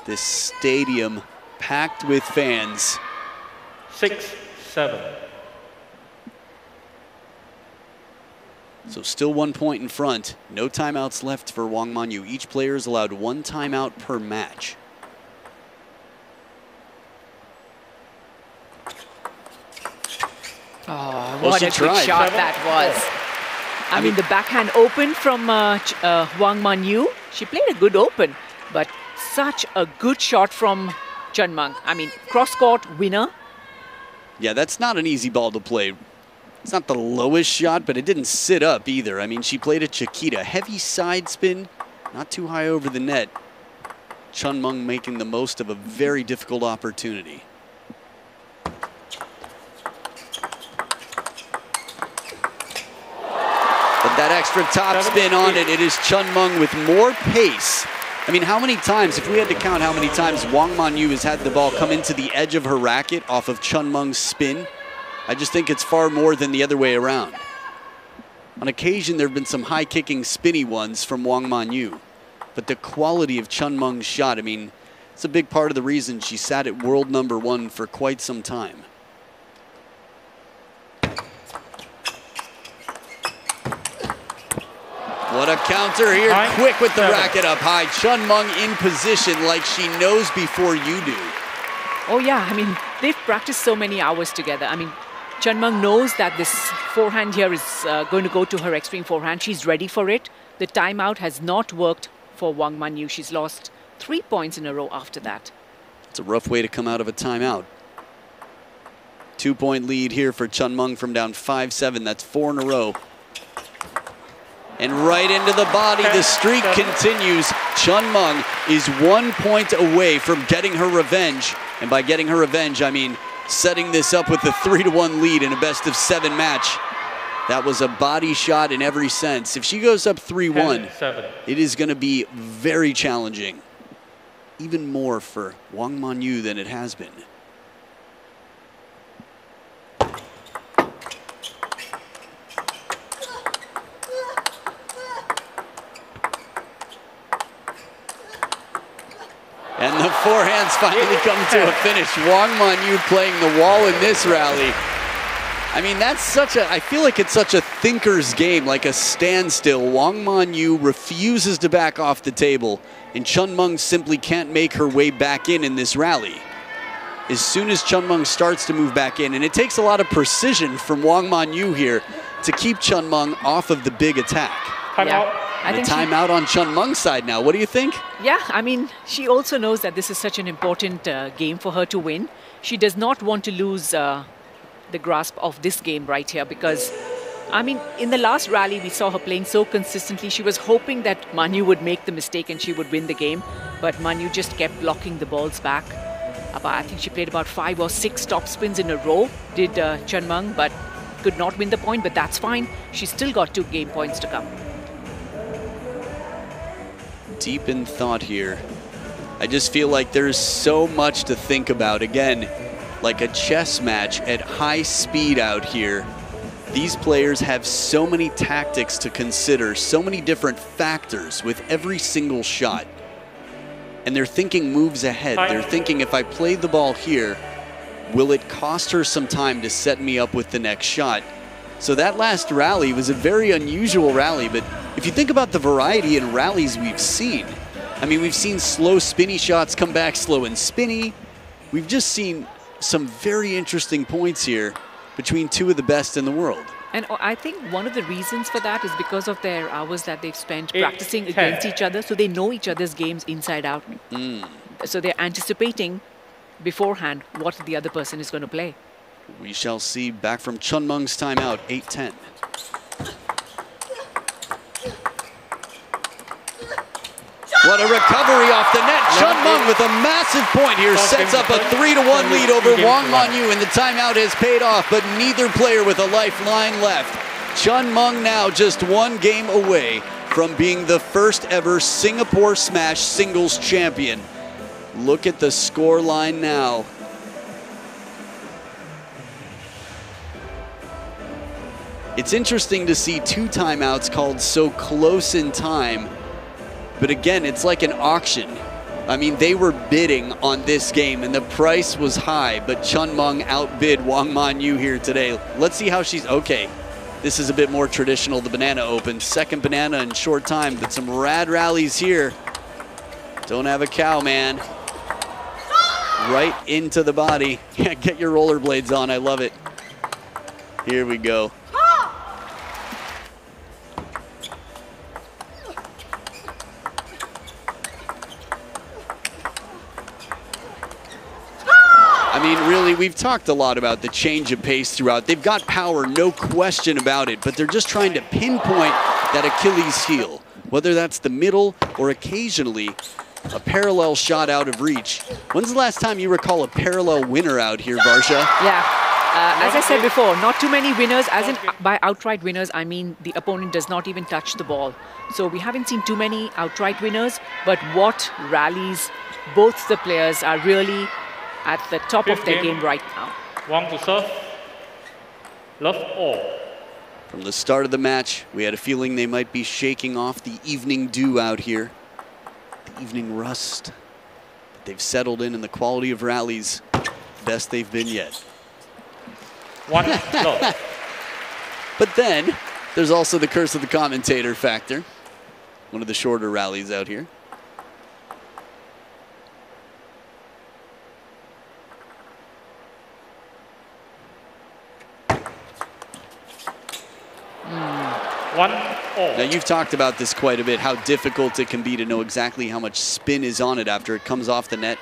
This stadium packed with fans. Six, seven. So still one point in front. No timeouts left for Wang Manyu. Each player is allowed one timeout per match. Oh, what a good shot that was. I, mean, the backhand open from uh, uh, Wang Manyu. She played a good open, but such a good shot from Chen Meng. I mean, cross court winner. Yeah, that's not an easy ball to play. It's not the lowest shot, but it didn't sit up either. I mean, she played a Chiquita. Heavy side spin, not too high over the net. Chen Meng making the most of a very difficult opportunity. That extra top spin on it, it is Chen Meng with more pace. I mean, how many times, if we had to count how many times Wang Manyu has had the ball come into the edge of her racket off of Chen Meng's spin, I just think it's far more than the other way around. On occasion, there have been some high kicking, spinny ones from Wang Manyu. But the quality of Chen Meng's shot, I mean, It's a big part of the reason she sat at world number one for quite some time. What a counter here, Nine, quick with the seven. racket up high. Chen Meng in position like she knows before you do. Oh yeah, I mean, they've practiced so many hours together. I mean, Chen Meng knows that this forehand here is uh, going to go to her extreme forehand. She's ready for it. The timeout has not worked for Wang Manyu. She's lost three points in a row after that. It's a rough way to come out of a timeout. Two point lead here for Chen Meng from down 5 7. That's four in a row. And right into the body, the streak continues. Chen Meng is one point away from getting her revenge. And by getting her revenge, I mean setting this up with a 3 to 1 lead in a best of seven match. That was a body shot in every sense. If she goes up 3 1, it is going to be very challenging. Even more for Wang Manyu than it has been. And the forehands finally come to a finish. Wang Manyu playing the wall in this rally. I mean, that's such a, I feel like it's such a thinker's game, like a standstill. Wang Manyu refuses to back off the table, and Chen Meng simply can't make her way back in in this rally. As soon as Chen Meng starts to move back in, and it takes a lot of precision from Wang Manyu here to keep Chen Meng off of the big attack. Time Yeah. out. I And think she- timeout on Chen Meng's side now. What do you think? Yeah, I mean, she also knows that this is such an important uh, game for her to win. She does not want to lose uh, the grasp of this game right here because, I mean, in the last rally, we saw her playing so consistently. She was hoping that Manyu would make the mistake and she would win the game, but Manyu just kept blocking the balls back. About, I think she played about five or six top spins in a row, did uh, Chen Meng, but could not win the point, but that's fine. She's still got two game points to come. Deep in thought here. I just feel like there's so much to think about. Again, like a chess match at high speed out here. These players have so many tactics to consider, so many different factors with every single shot. And they're thinking moves ahead. They're thinking if I play the ball here, will it cost her some time to set me up with the next shot? So that last rally was a very unusual rally, but if you think about the variety in rallies we've seen, I mean, we've seen slow spinny shots come back slow and spinny. We've just seen some very interesting points here between two of the best in the world. And I think one of the reasons for that is because of their hours that they've spent Eight, practicing ten. against each other, so they know each other's games inside out. Hmm. So they're anticipating beforehand what the other person is going to play. We shall see back from Chen Meng's timeout, 8-10. What a recovery off the net. Chen Meng with a massive point here sets up a 3 to 1 lead over Wang Manyu, and the timeout has paid off, but neither player with a lifeline left. Chen Meng now just one game away from being the first ever Singapore Smash singles champion. Look at the score line now. It's interesting to see two timeouts called so close in time, but again, it's like an auction. I mean, they were bidding on this game, and the price was high, but Chen Meng outbid Wang Manyu here today. Let's see how she's okay. This is a bit more traditional, the Banana Open. Second banana in short time, but some rad rallies here. Don't have a cow, man. Right into the body. Get your rollerblades on. I love it. Here we go. I mean, really, we've talked a lot about the change of pace throughout. They've got power, no question about it, but they're just trying to pinpoint that Achilles heel, whether that's the middle or occasionally a parallel shot out of reach. When's the last time you recall a parallel winner out here, Varsha? Yeah. Uh, as I said before, not too many winners. As in, uh, by outright winners, I mean the opponent does not even touch the ball. So we haven't seen too many outright winners. But what rallies both the players are really at the top of their game right now. Wang to serve. Love all. From the start of the match, we had a feeling they might be shaking off the evening dew out here, the evening rust. they've settled in and the quality of rallies, best they've been yet. One love. But then there's also the curse of the commentator factor. One of the shorter rallies out here. One all. Now you've talked about this quite a bit, how difficult it can be to know exactly how much spin is on it after it comes off the net.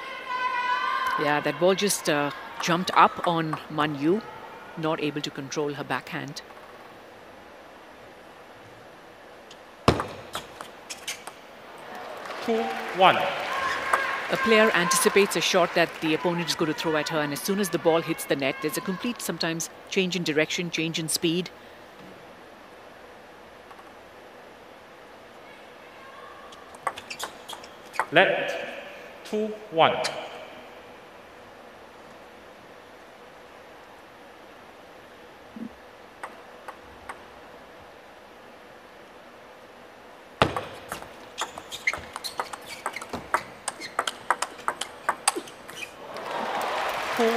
Yeah, that ball just uh, jumped up on Manyu, not able to control her backhand. Two one. A player anticipates a shot that the opponent is going to throw at her, and as soon as the ball hits the net, there's a complete, sometimes, change in direction, change in speed. Let two one. Two.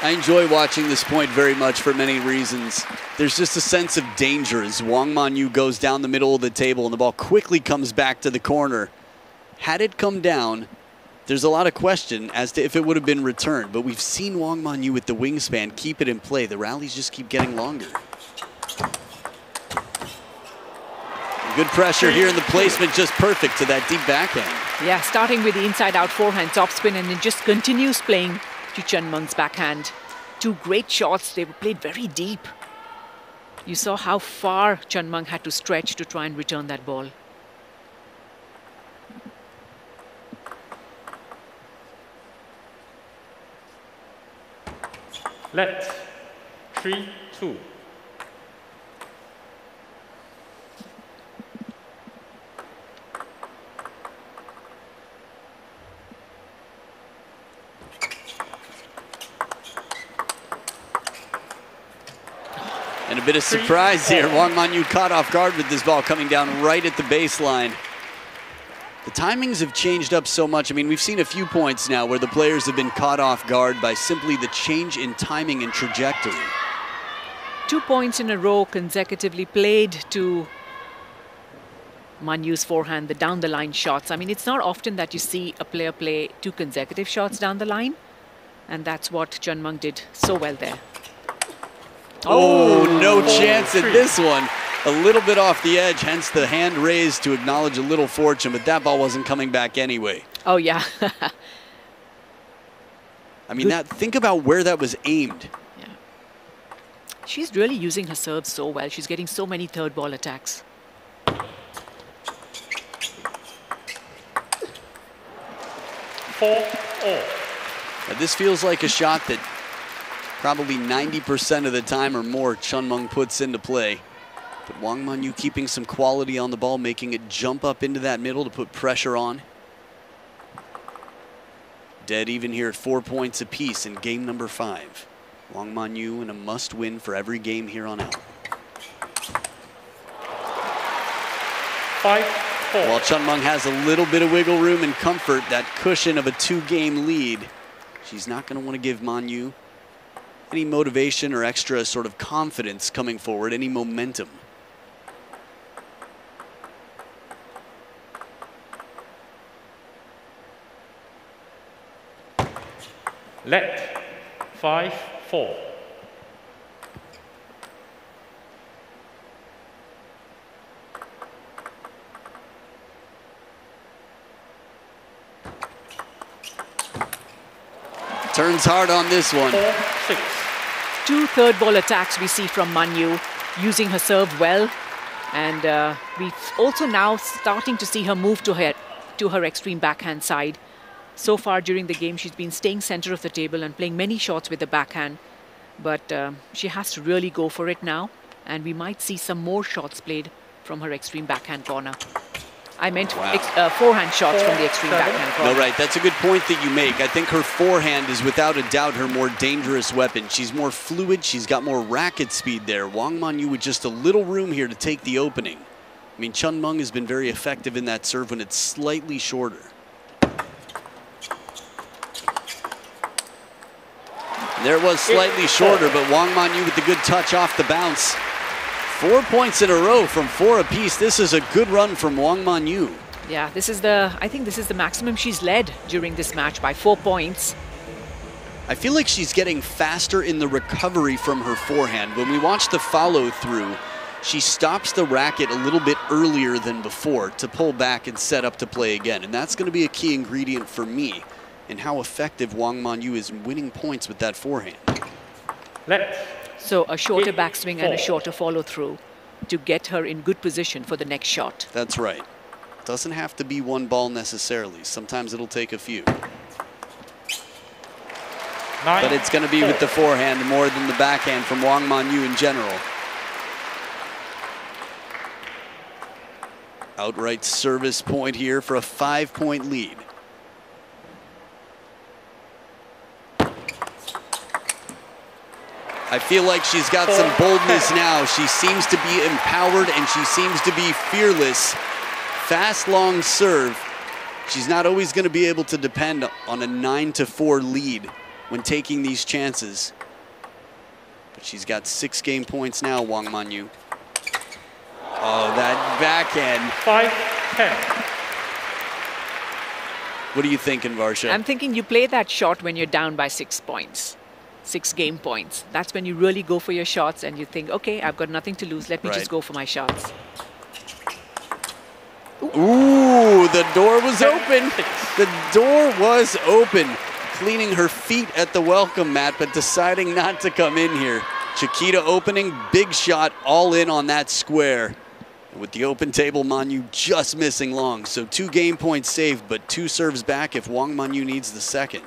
I enjoy watching this point very much for many reasons. There's just a sense of danger as Wang Manyu goes down the middle of the table and the ball quickly comes back to the corner. Had it come down, there's a lot of question as to if it would have been returned, but we've seen Wang Manyu with the wingspan keep it in play. The rallies just keep getting longer. Good pressure here, and the placement just perfect to that deep backhand. Yeah, starting with the inside-out forehand topspin, and it just continues playing to Chen Meng's backhand. Two great shots. They were played very deep. You saw how far Chen Meng had to stretch to try and return that ball. Let three two. And a bit of surprise here. Wang Manyu caught off guard with this ball coming down right at the baseline. The timings have changed up so much. I mean, we've seen a few points now where the players have been caught off guard by simply the change in timing and trajectory. Two points in a row consecutively played to Manyu's forehand, the down the line shots. I mean, it's not often that you see a player play two consecutive shots down the line. And that's what Chen Meng did so well there. Oh, no oh, chance at this one. A little bit off the edge, hence the hand raised to acknowledge a little fortune, but that ball wasn't coming back anyway. Oh, yeah. I mean, that think about where that was aimed. yeah. She's really using her serve so well. She's getting so many third ball attacks. Four all. Now, this feels like a shot that probably 90% of the time or more Chen Meng puts into play. But Wang Manyu keeping some quality on the ball, making it jump up into that middle to put pressure on. Dead even here at four points apiece in game number five. Wang Manyu in a must win for every game here on out. Five four. While Chen Meng has a little bit of wiggle room and comfort, that cushion of a two game lead, she's not going to want to give Manyu any motivation or extra sort of confidence coming forward, any momentum. Let five four. Turns hard on this one. Four six. Two third ball attacks we see from Manyu, using her serve well. And uh, we've also now starting to see her move to her, to her extreme backhand side. So far during the game, she's been staying center of the table and playing many shots with the backhand. But uh, she has to really go for it now. And we might see some more shots played from her extreme backhand corner. I meant Wow. ex- uh, forehand shots from the extreme Seven. backhand corner. No, right. That's a good point that you make. I think her forehand is without a doubt her more dangerous weapon. She's more fluid. She's got more racket speed there. Wang Manyu with just a little room here to take the opening. I mean, Chen Meng has been very effective in that serve when it's slightly shorter. There was slightly shorter, but Wang Manyu with the good touch off the bounce. Four points in a row from four apiece. This is a good run from Wang Manyu. Yeah, this is the, I think this is the maximum she's led during this match by four points. I feel like she's getting faster in the recovery from her forehand. When we watch the follow through, she stops the racket a little bit earlier than before to pull back and set up to play again. And that's going to be a key ingredient for me in how effective Wang Manyu is winning points with that forehand. Left. So a shorter backswing and a shorter follow through to get her in good position for the next shot. That's right. Doesn't have to be one ball necessarily. Sometimes it'll take a few. Nine, But it's going to be with the forehand more than the backhand from Wang Manyu in general. Outright service point here for a five-point lead. I feel like she's got some boldness now. She seems to be empowered and she seems to be fearless. Fast, long serve. She's not always going to be able to depend on a 9 to 4 lead when taking these chances. But she's got six game points now, Wang Manyu. Oh, that backhand. five, ten. What are you thinking, Varsha? I'm thinking you play that shot when you're down by six points, six game points. That's when you really go for your shots and you think, okay, I've got nothing to lose. Let me Right. just go for my shots. Ooh, the door was open. The door was open. Cleaning her feet at the welcome mat, but deciding not to come in here. Chiquita opening, big shot, all in on that square. And with the open table, Manyu just missing long. So two game points saved, but two serves back if Wang Manyu needs the second.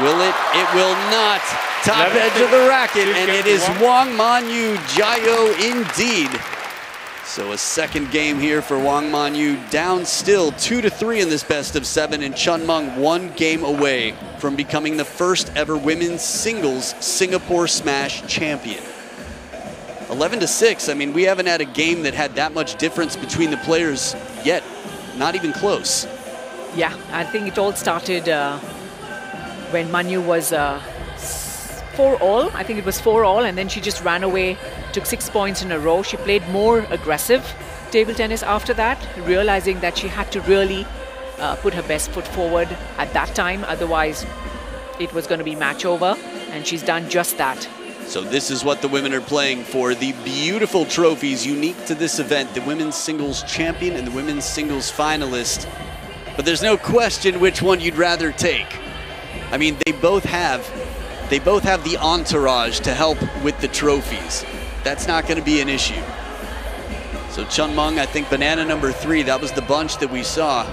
Will it? It will not. Top Eleven edge six. of the racket, Two and it is games is to Wang Manyu Jayo indeed. So a second game here for Wang Manyu, down still two to three in this best of seven, and Chen Meng one game away from becoming the first ever women's singles Singapore Smash champion. 11 to six. I mean, we haven't had a game that had that much difference between the players yet. Not even close. Yeah, I think it all started uh, when Manyu was uh, four all. I think it was four all, and then she just ran away, took six points in a row. She played more aggressive table tennis after that, realizing that she had to really uh, put her best foot forward at that time. Otherwise, it was going to be match over, and she's done just that. So this is what the women are playing for. The beautiful trophies unique to this event, the women's singles champion and the women's singles finalist. But there's no question which one you'd rather take. I mean, they both have they both have the entourage to help with the trophies. That's not going to be an issue. So Chen Meng, I think banana number 3, that was the bunch that we saw.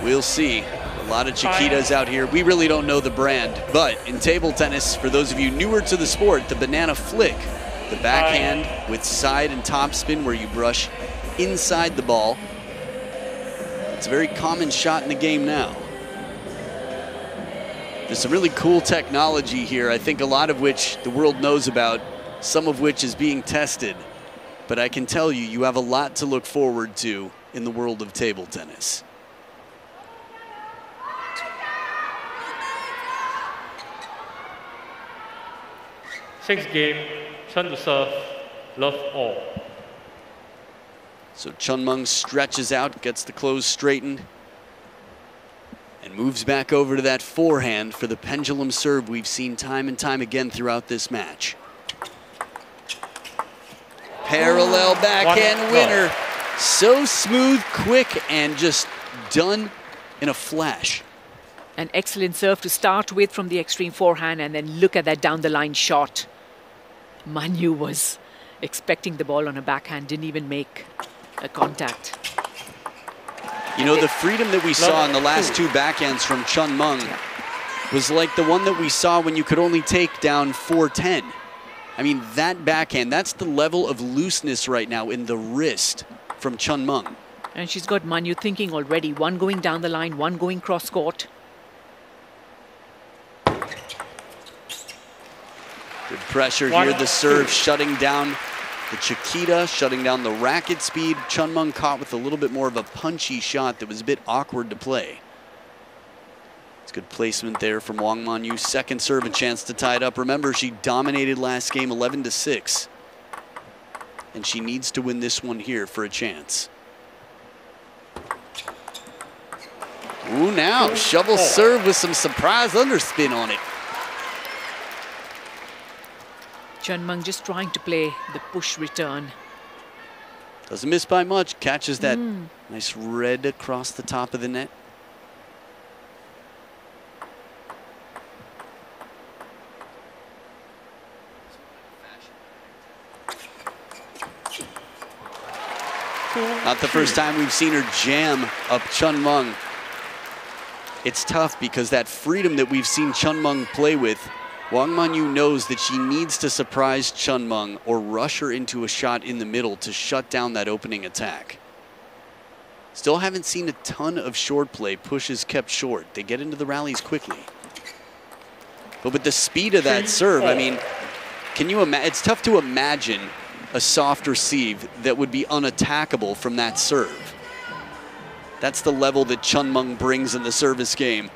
We'll see. A lot of Chiquitas out here. We really don't know the brand, but in table tennis, for those of you newer to the sport, the banana flick, the backhand with side and top spin where you brush inside the ball. It's a very common shot in the game now. There's some really cool technology here, I think a lot of which the world knows about, some of which is being tested. But I can tell you, you have a lot to look forward to in the world of table tennis. Sixth game, Chen to serve, love all. So Chen Meng stretches out, gets the close straightened, and moves back over to that forehand for the pendulum serve we've seen time and time again throughout this match. Parallel backhand One winner. Oh. So smooth, quick, and just done in a flash. An excellent serve to start with from the extreme forehand, and then look at that down the line shot. Manyu was expecting the ball on a backhand, didn't even make a contact. You know, the freedom that we saw in the last two backhands from Chen Meng was like the one that we saw when you could only take down 410. I mean, that backhand, that's the level of looseness right now in the wrist from Chen Meng. And she's got Manyu thinking already, one going down the line, one going cross court. Good pressure here, the serve shutting down The Chiquita shutting down the racket speed. Chen Meng caught with a little bit more of a punchy shot that was a bit awkward to play. It's good placement there from Wang Manyu. Second serve, a chance to tie it up. Remember, she dominated last game 11 to 6. And she needs to win this one here for a chance. Ooh, now shovel oh. serve with some surprise underspin on it. Chen Meng just trying to play the push return. Doesn't miss by much. Catches that mm. nice red across the top of the net. Not the first time we've seen her jam up Chen Meng. It's tough because that freedom that we've seen Chen Meng play with, Wang Manyu knows that she needs to surprise Chen Meng or rush her into a shot in the middle to shut down that opening attack. Still haven't seen a ton of short play. Pushes kept short. They get into the rallies quickly. But with the speed of that serve, I mean, can you imagine? It's tough to imagine a soft receive that would be unattackable from that serve. That's the level that Chen Meng brings in the service game.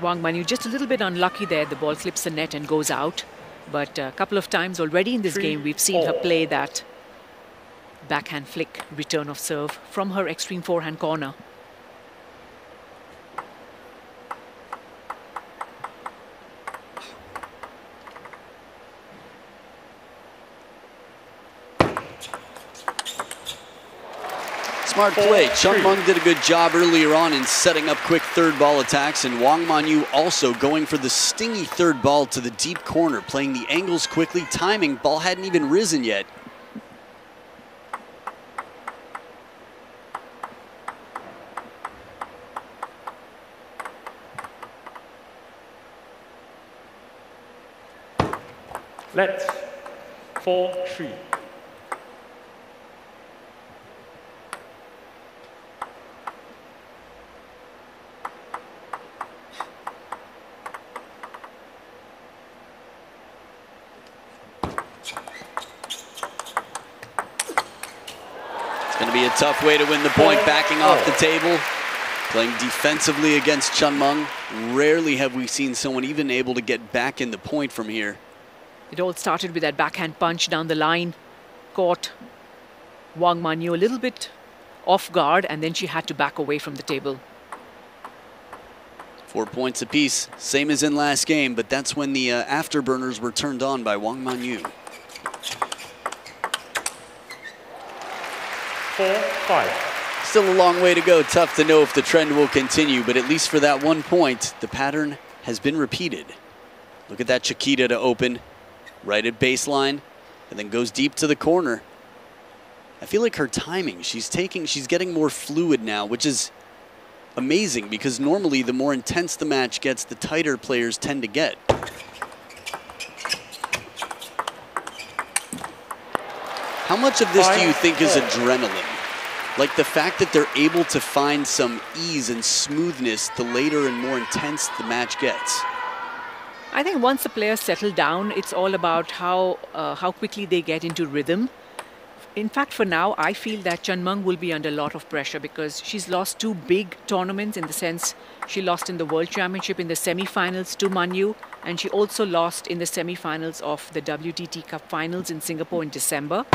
Wang Manyu just a little bit unlucky there. The ball clips the net and goes out. But a couple of times already in this Three, game, we've seen four. her play that backhand flick return of serve from her extreme forehand corner. Smart play. Chen Meng did a good job earlier on in setting up quick third ball attacks, and Wang Manyu also going for the stingy third ball to the deep corner, playing the angles quickly, timing. Ball hadn't even risen yet. Let's 4-3. be a tough way to win the point, backing off the table. Playing defensively against Chen Meng. Rarely have we seen someone even able to get back in the point from here. It all started with that backhand punch down the line. Caught Wang Manyu a little bit off guard, and then she had to back away from the table. Four points apiece, same as in last game, but that's when the uh, afterburners were turned on by Wang Manyu. Four, five. Still a long way to go. Tough to know if the trend will continue, but at least for that one point, the pattern has been repeated. Look at that Chiquita to open, right at baseline, and then goes deep to the corner. I feel like her timing, she's taking, she's getting more fluid now, which is amazing because normally the more intense the match gets, the tighter players tend to get. How much of this do you think is adrenaline? Like the fact that they're able to find some ease and smoothness the later and more intense the match gets. I think once the players settle down, it's all about how, uh, how quickly they get into rhythm. In fact, for now, I feel that Chen Meng will be under a lot of pressure because she's lost two big tournaments in the sense she lost in the World Championship in the semi-finals to Manyu and she also lost in the semi-finals of the WTT Cup Finals in Singapore in December.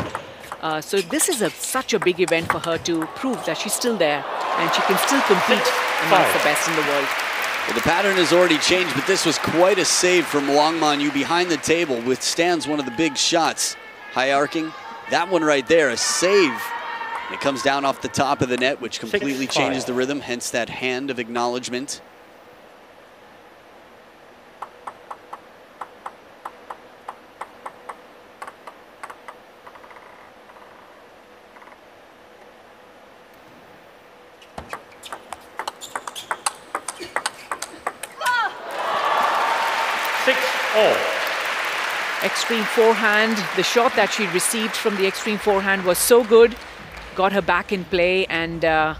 Uh, so this is a, such a big event for her to prove that she's still there and she can still compete amongst the best in the world. Well, the pattern has already changed, but this was quite a save from Wang Manyu behind the table, withstands one of the big shots. High arcing, that one right there, a save. It comes down off the top of the net, which completely changes the rhythm, hence that hand of acknowledgement. Extreme forehand. The shot that she received from the extreme forehand was so good, got her back in play, and uh,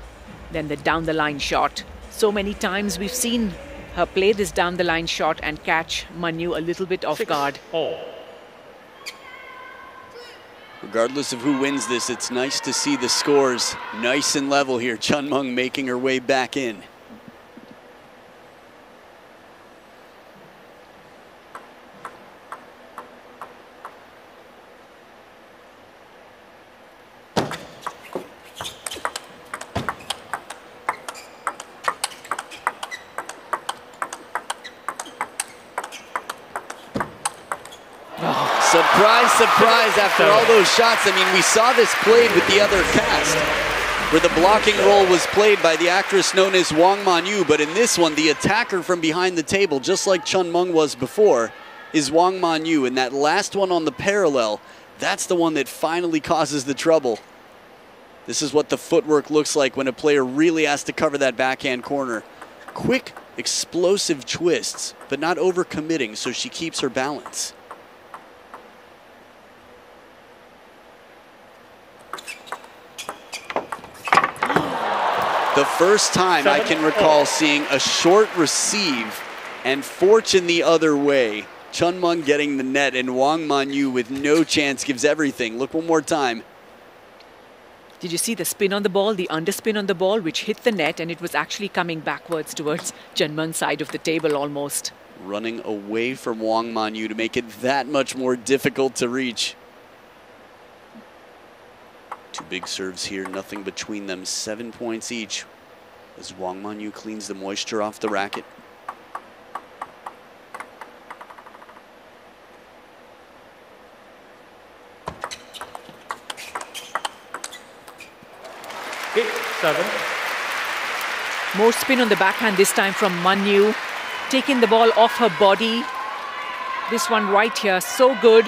then the down the line shot. So many times we've seen her play this down the line shot and catch Manyu a little bit off Six, guard. Four. Regardless of who wins this, it's nice to see the scores nice and level here. Chen Meng making her way back in. After all those shots. I mean, we saw this played with the other cast, where the blocking role was played by the actress known as Wang Manyu, but in this one, the attacker from behind the table, just like Chen Meng was before, is Wang Manyu. And that last one on the parallel, that's the one that finally causes the trouble. This is what the footwork looks like when a player really has to cover that backhand corner. Quick, explosive twists, but not overcommitting, so she keeps her balance. The first time I can recall seeing a short receive and fortune the other way. Chen Meng getting the net and Wang Manyu with no chance gives everything. Look one more time. Did you see the spin on the ball, the underspin on the ball, which hit the net and it was actually coming backwards towards Chen Meng's side of the table almost? Running away from Wang Manyu to make it that much more difficult to reach. Two big serves here, nothing between them, seven points each as Wang Manyu cleans the moisture off the racket. Eight, seven. More spin on the backhand this time from Manyu, taking the ball off her body. This one right here, so good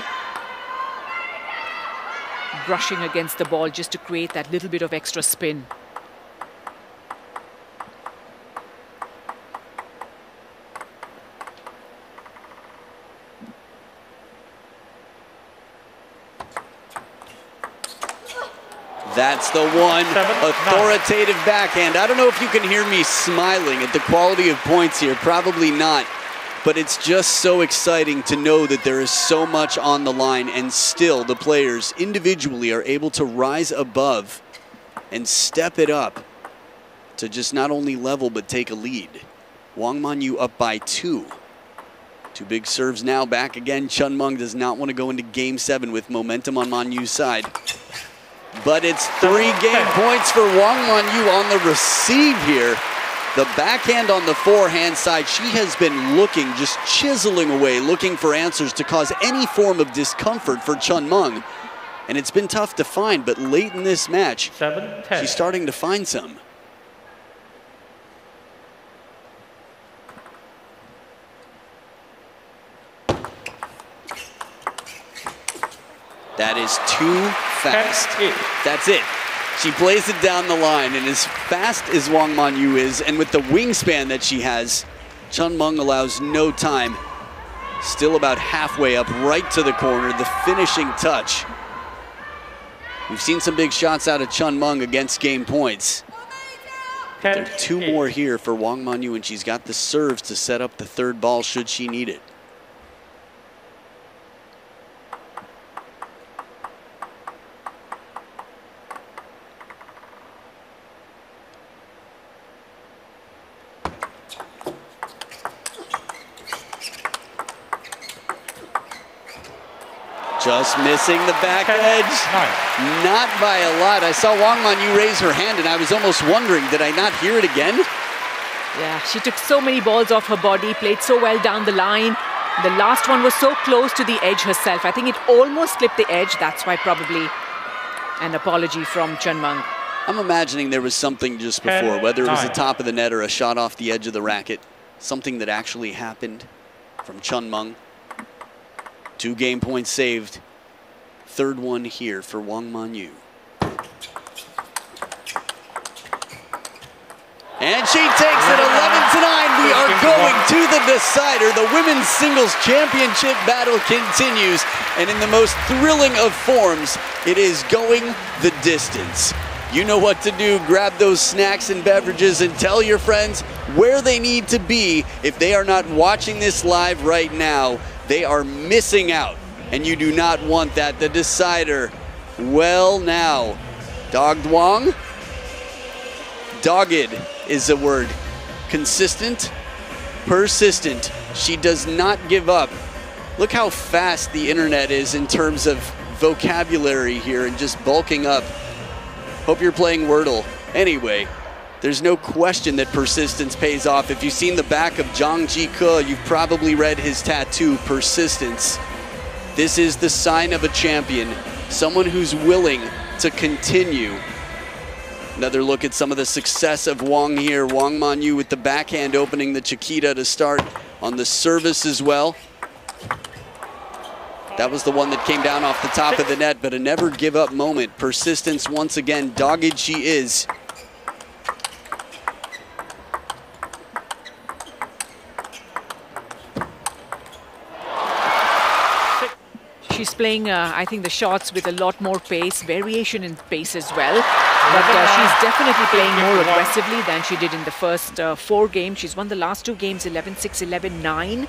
brushing against the ball just to create that little bit of extra spin. That's the one Seven, authoritative nine. backhand. I don't know if you can hear me smiling at the quality of points here. Probably not but it's just so exciting to know that there is so much on the line and still the players individually are able to rise above and step it up to just not only level but take a lead. Wang Manyu up by two. Two big serves now back again. Chen Meng does not want to go into game seven with momentum on Manyu's side. But it's three game points for Wang Manyu on the receive here. The backhand on the forehand side, she has been looking, just chiseling away, looking for answers to cause any form of discomfort for Chen Meng. And it's been tough to find, but late in this match, Seven, she's starting to find some. That is too fast. That's it. She plays it down the line, and as fast as Wang Manyu is, and with the wingspan that she has, Chen Meng allows no time. Still about halfway up, right to the corner, the finishing touch. We've seen some big shots out of Chen Meng against game points. There are two more here for Wang Manyu, and she's got the serves to set up the third ball should she need it. Just missing the back edge. Not by a lot. I saw Wang Manyu raise her hand, and I was almost wondering, did I not hear it again? Yeah, she took so many balls off her body, played so well down the line. The last one was so close to the edge herself. I think it almost slipped the edge. That's why probably an apology from Chen Meng. I'm imagining there was something just before, whether it was the top of the net or a shot off the edge of the racket. Something that actually happened from Chen Meng. Two game points saved. Third one here for Wang Manyu. And she takes it 11 to 9. We are going to the decider. The women's singles championship battle continues. And in the most thrilling of forms, it is going the distance. You know what to do. Grab those snacks and beverages and tell your friends where they need to be if they are not watching this live right now they are missing out, and you do not want that. The decider Well, now, Dog Duong. Dogged is the word. Consistent, persistent. She does not give up. Look how fast the internet is in terms of vocabulary here and just bulking up. Hope you're playing Wordle. Anyway, there's no question that persistence pays off. If you've seen the back of Zhang Jike, you've probably read his tattoo, Persistence. This is the sign of a champion, someone who's willing to continue. Another look at some of the success of Wang here. Wang Manyu with the backhand opening the Chiquita to start on the service as well. That was the one that came down off the top of the net, but a never give up moment. Persistence once again, dogged she is. She's playing, uh, I think, the shots with a lot more pace, variation in pace as well. But uh, she's definitely playing more aggressively than she did in the first uh, four games. She's won the last two games 11 6, 11 9.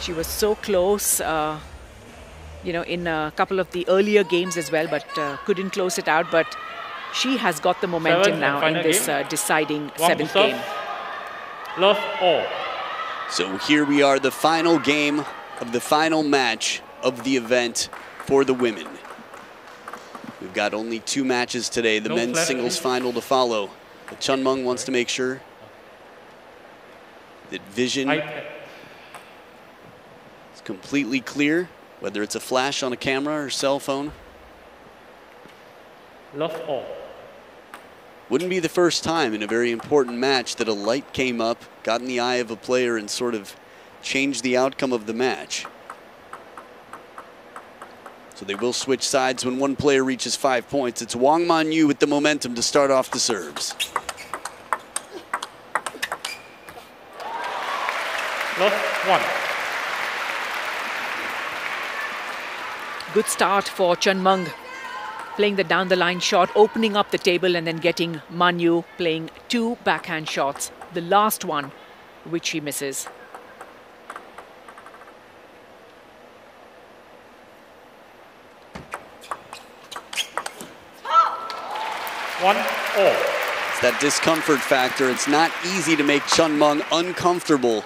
She was so close, uh, you know, in a couple of the earlier games as well, but uh, couldn't close it out. But she has got the momentum Seven, now in this uh, deciding Wang seventh game. Love all. So here we are, the final game of the final match of the event for the women. We've got only two matches today, the No men's singles final to follow. But Chen Meng wants to make sure that vision is completely clear, whether it's a flash on a camera or cell phone. Love all. Wouldn't be the first time in a very important match that a light came up, got in the eye of a player, and sort of changed the outcome of the match. So they will switch sides when one player reaches five points. It's Wang Manyu with the momentum to start off the serves. Love one. Good start for Chen Meng. Playing the down the line shot, opening up the table, and then getting Manyu playing two backhand shots. The last one, which he misses. One all. It's that discomfort factor. It's not easy to make Chen Meng uncomfortable.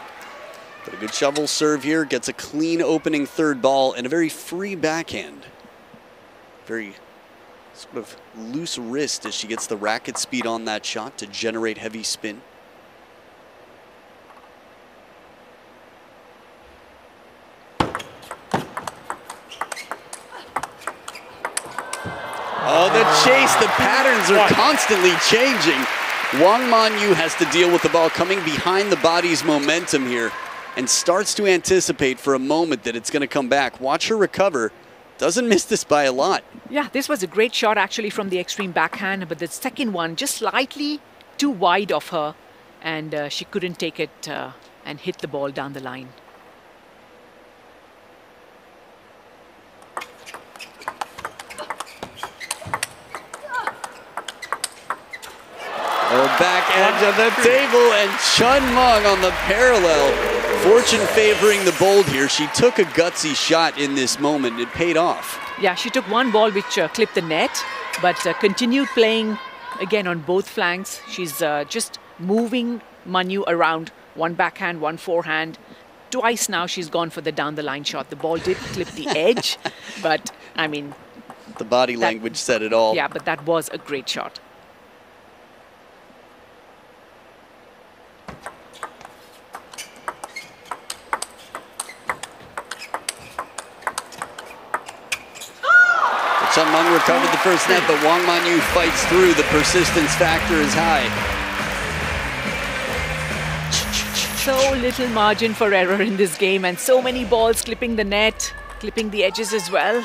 But a good shovel serve here gets a clean opening third ball and a very free backhand. Very sort of loose wrist as she gets the racket speed on that shot to generate heavy spin. Oh, the chase, the patterns are constantly changing. Wang Manyu has to deal with the ball coming behind the body's momentum here and starts to anticipate for a moment that it's going to come back. Watch her recover. Doesn't miss this by a lot. Yeah, this was a great shot actually from the extreme backhand, but the second one just slightly too wide of her, and uh, she couldn't take it uh, and hit the ball down the line. Oh, back edge of the table and Chen Meng on the parallel. Fortune favoring the bold here. She took a gutsy shot in this moment. It paid off. Yeah, she took one ball which uh, clipped the net, but uh, continued playing again on both flanks. She's uh, just moving Manyu around, one backhand, one forehand. Twice now she's gone for the down the line shot. The ball did clip the edge, but I mean, The body That- language said it all. yeah, but that was a great shot. Chen Meng recovered the first net, but Wang Manyu fights through. The persistence factor is high. So little margin for error in this game, and so many balls clipping the net, clipping the edges as well.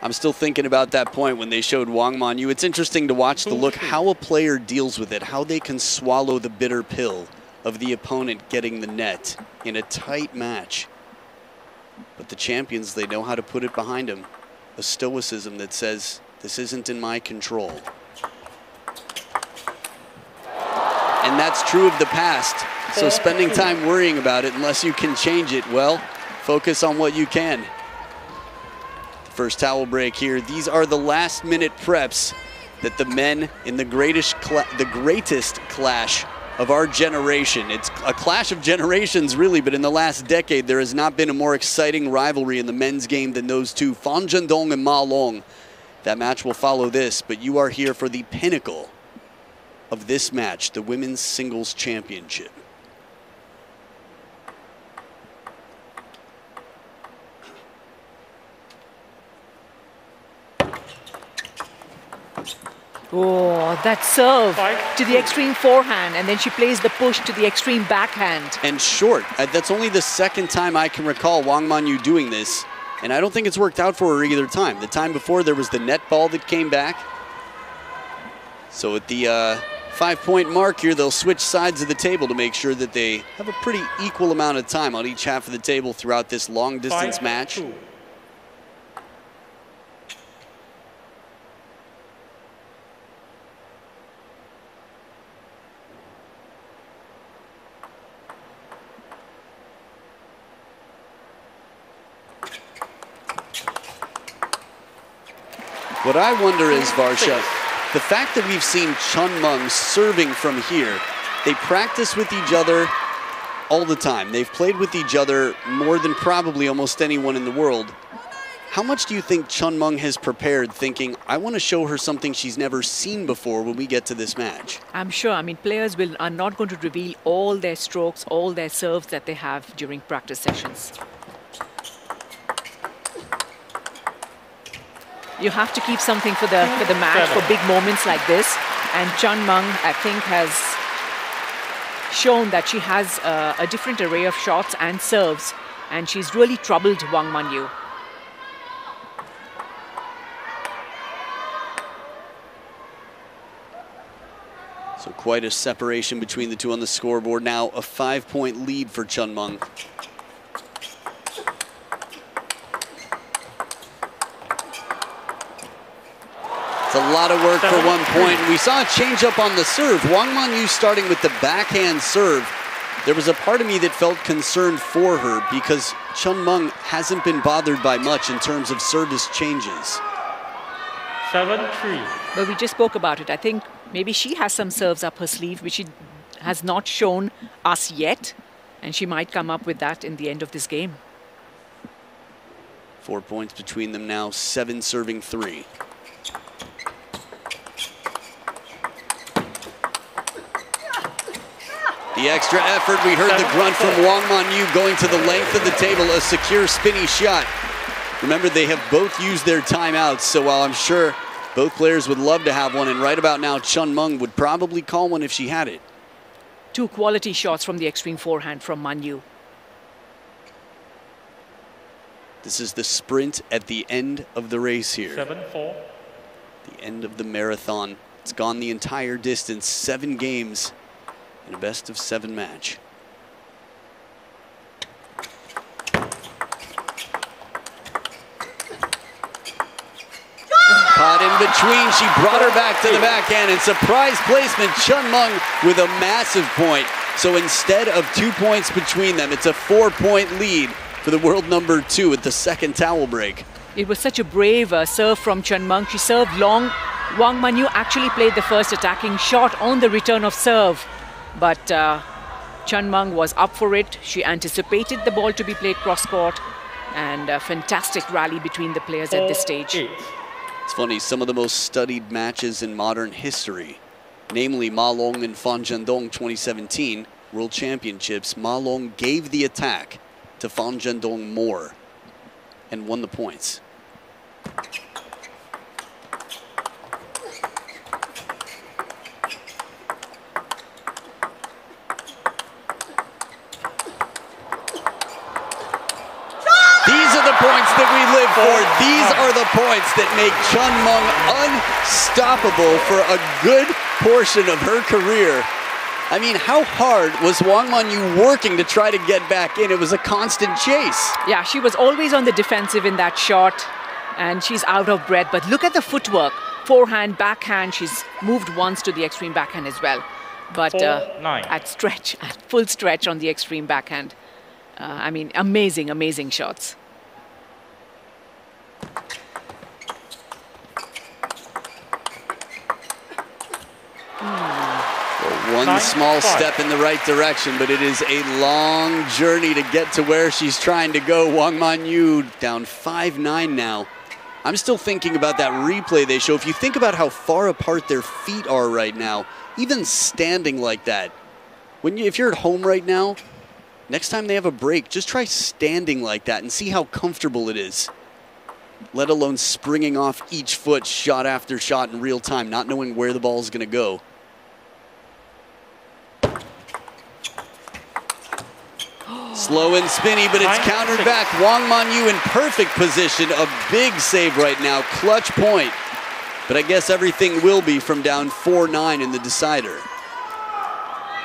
I'm still thinking about that point when they showed Wang Manyu. It's interesting to watch the look how a player deals with it, how they can swallow the bitter pill of the opponent getting the net in a tight match. But the champions, they know how to put it behind them. A stoicism that says, this isn't in my control. And that's true of the past. So spending time worrying about it, unless you can change it, well, focus on what you can. First towel break here. These are the last minute preps that the men in the greatest, the greatest clash of our generation. It's a clash of generations, really, but in the last decade, there has not been a more exciting rivalry in the men's game than those two, Fan Zhendong and Ma Long. That match will follow this, but you are here for the pinnacle of this match, the Women's Singles Championship. Oh, that serve to the extreme forehand, and then she plays the push to the extreme backhand. And short. Uh, that's only the second time I can recall Wang Manyu doing this, and I don't think it's worked out for her either time. The time before, there was the net ball that came back. So at the uh, five-point mark here, they'll switch sides of the table to make sure that they have a pretty equal amount of time on each half of the table throughout this long-distance match. Two. What I wonder is, Varsha, the fact that we've seen Chen Meng serving from here, they practice with each other all the time. They've played with each other more than probably almost anyone in the world. How much do you think Chen Meng has prepared thinking, I want to show her something she's never seen before when we get to this match? I'm sure. I mean, players will, are not going to reveal all their strokes, all their serves that they have during practice sessions. You have to keep something for the for the match for big moments like this. And Chen Meng, I think, has shown that she has uh, a different array of shots and serves, and she's really troubled Wang Manyu. So quite a separation between the two on the scoreboard now. A five-point lead for Chen Meng. It's a lot of work for one point. We saw a change up on the serve. Wang Manyu starting with the backhand serve. There was a part of me that felt concerned for her because Chen Meng hasn't been bothered by much in terms of service changes. 7-3. But we just spoke about it. I think maybe she has some serves up her sleeve, which she has not shown us yet. And she might come up with that in the end of this game. Four points between them now, seven serving three. The extra effort, we heard the grunt from Wang Manyu going to the length of the table, a secure spinny shot. Remember, they have both used their timeouts, so while I'm sure both players would love to have one, and right about now, Chen Meng would probably call one if she had it. Two quality shots from the extreme forehand from Manyu. This is the sprint at the end of the race here. 7-4. The end of the marathon. It's gone the entire distance, seven games in a best of seven match. Caught in between, she brought her back to the backhand and surprise placement, Chen Meng with a massive point. So instead of two points between them, it's a four point lead for the world number two at the second towel break. It was such a brave uh, serve from Chen Meng. She served long. Wang Manyu actually played the first attacking shot on the return of serve. But uh, Chen Meng was up for it. She anticipated the ball to be played cross court, and a fantastic rally between the players at this stage. It's funny, some of the most studied matches in modern history, namely Ma Long and Fan Zhendong 2017 World Championships, Ma Long gave the attack to Fan Zhendong more and won the points that we live for. These are the points that make Chen Meng unstoppable for a good portion of her career. I mean, how hard was Wang Manyu working to try to get back in? It was a constant chase. Yeah, she was always on the defensive in that shot, and she's out of breath. But look at the footwork. Forehand, backhand. She's moved once to the extreme backhand as well. But uh, at stretch, at full stretch on the extreme backhand. Uh, I mean, amazing, amazing shots. One Nine, small five. step in the right direction, but it is a long journey to get to where she's trying to go. Wang Manyu down 5-9 now. I'm still thinking about that replay they show. If you think about how far apart their feet are right now, even standing like that, when you, if you're at home right now, next time they have a break, just try standing like that and see how comfortable it is. Let alone springing off each foot shot after shot in real time, not knowing where the ball is going to go. Slow and spinny, but it's Nine, countered back. Wang Man Manyu in perfect position. A big save right now. Clutch point. But I guess everything will be from down 4-9 in the decider.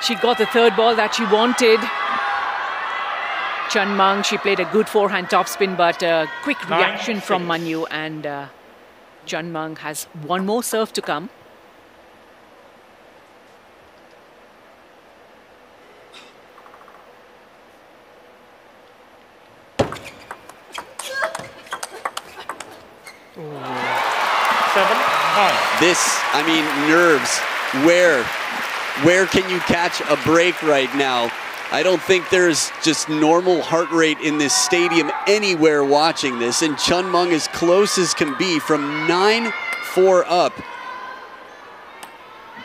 She got the third ball that she wanted. Chen Meng, she played a good forehand topspin, but a quick Nine, reaction from. Manyu, and uh, Chen Meng has one more serve to come. seven, nine. This, I mean, nerves. Where? Where can you catch a break right now? I don't think there's just normal heart rate in this stadium anywhere watching this. And Chen Meng as close as can be from 9 4 up.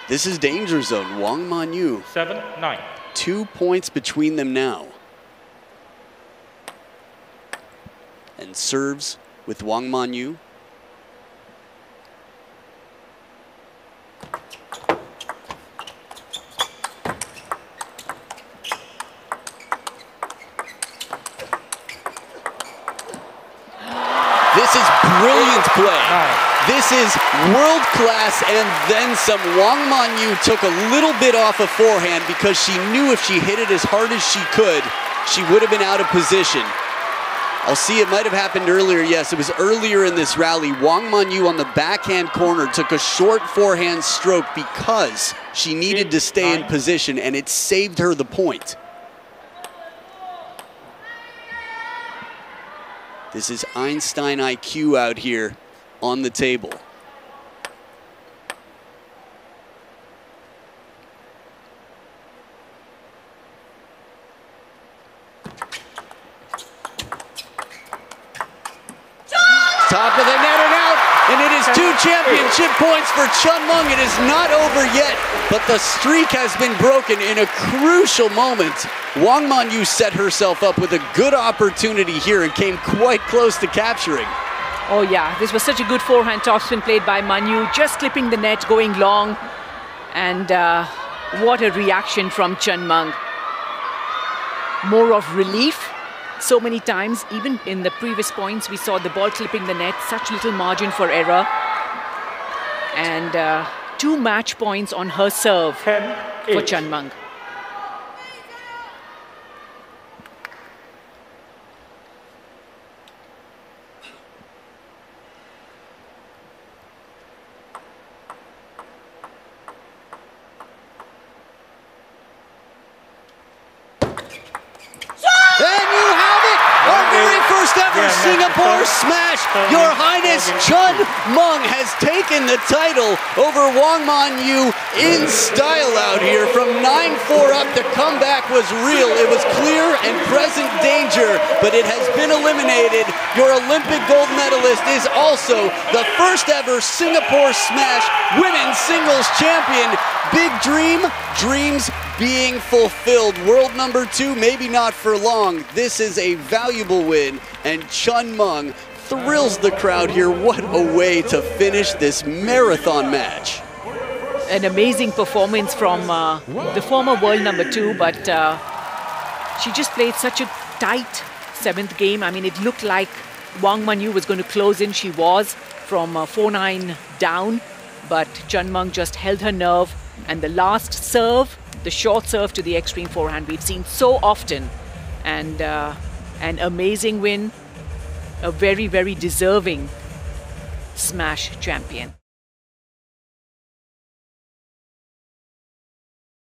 This is danger zone. Wang Manyu, Seven, nine. two points between them now. And serves with Wang Manyu. This is brilliant play. Nine. This is world class and then some. Wang Manyu took a little bit off of forehand because she knew if she hit it as hard as she could, she would have been out of position. I'll see it might have happened earlier. Yes, it was earlier in this rally. Wang Manyu on the backhand corner took a short forehand stroke because she needed to stay in position and it saved her the point. This is Einstein IQ out here on the table. Top of the net and out, and it is two points for Chen Meng. It is not over yet, but the streak has been broken in a crucial moment. Wang Manyu set herself up with a good opportunity here and came quite close to capturing. Oh yeah, this was such a good forehand topspin played by Manyu, just clipping the net, going long, and uh, what a reaction from Chen Meng. More of relief. So many times, even in the previous points, we saw the ball clipping the net, such little margin for error. And uh, two match points on her serve Ten, for eight. Chen Meng. And you have it! Our very first ever Yeah, man. Singapore Sorry. Smash! Your Highness. Chen Meng has taken the title over Wang Manyu in style out here. From 9-4 up, the comeback was real. It was clear and present danger, but it has been eliminated. Your Olympic gold medalist is also the first ever Singapore smash women's singles champion. Big dream, dreams being fulfilled. World number two, maybe not for long. This is a valuable win, and Chen Meng thrills the crowd here. What a way to finish this marathon match. an amazing performance from uh, the former world number two, but uh, she just played such a tight seventh game. I mean, it looked like Wang Manyu was going to close in. She was from uh, 4 9 down, but Chen Meng just held her nerve. And the last serve, the short serve to the extreme forehand, we've seen so often. And uh, an amazing win, a very, very deserving smash champion.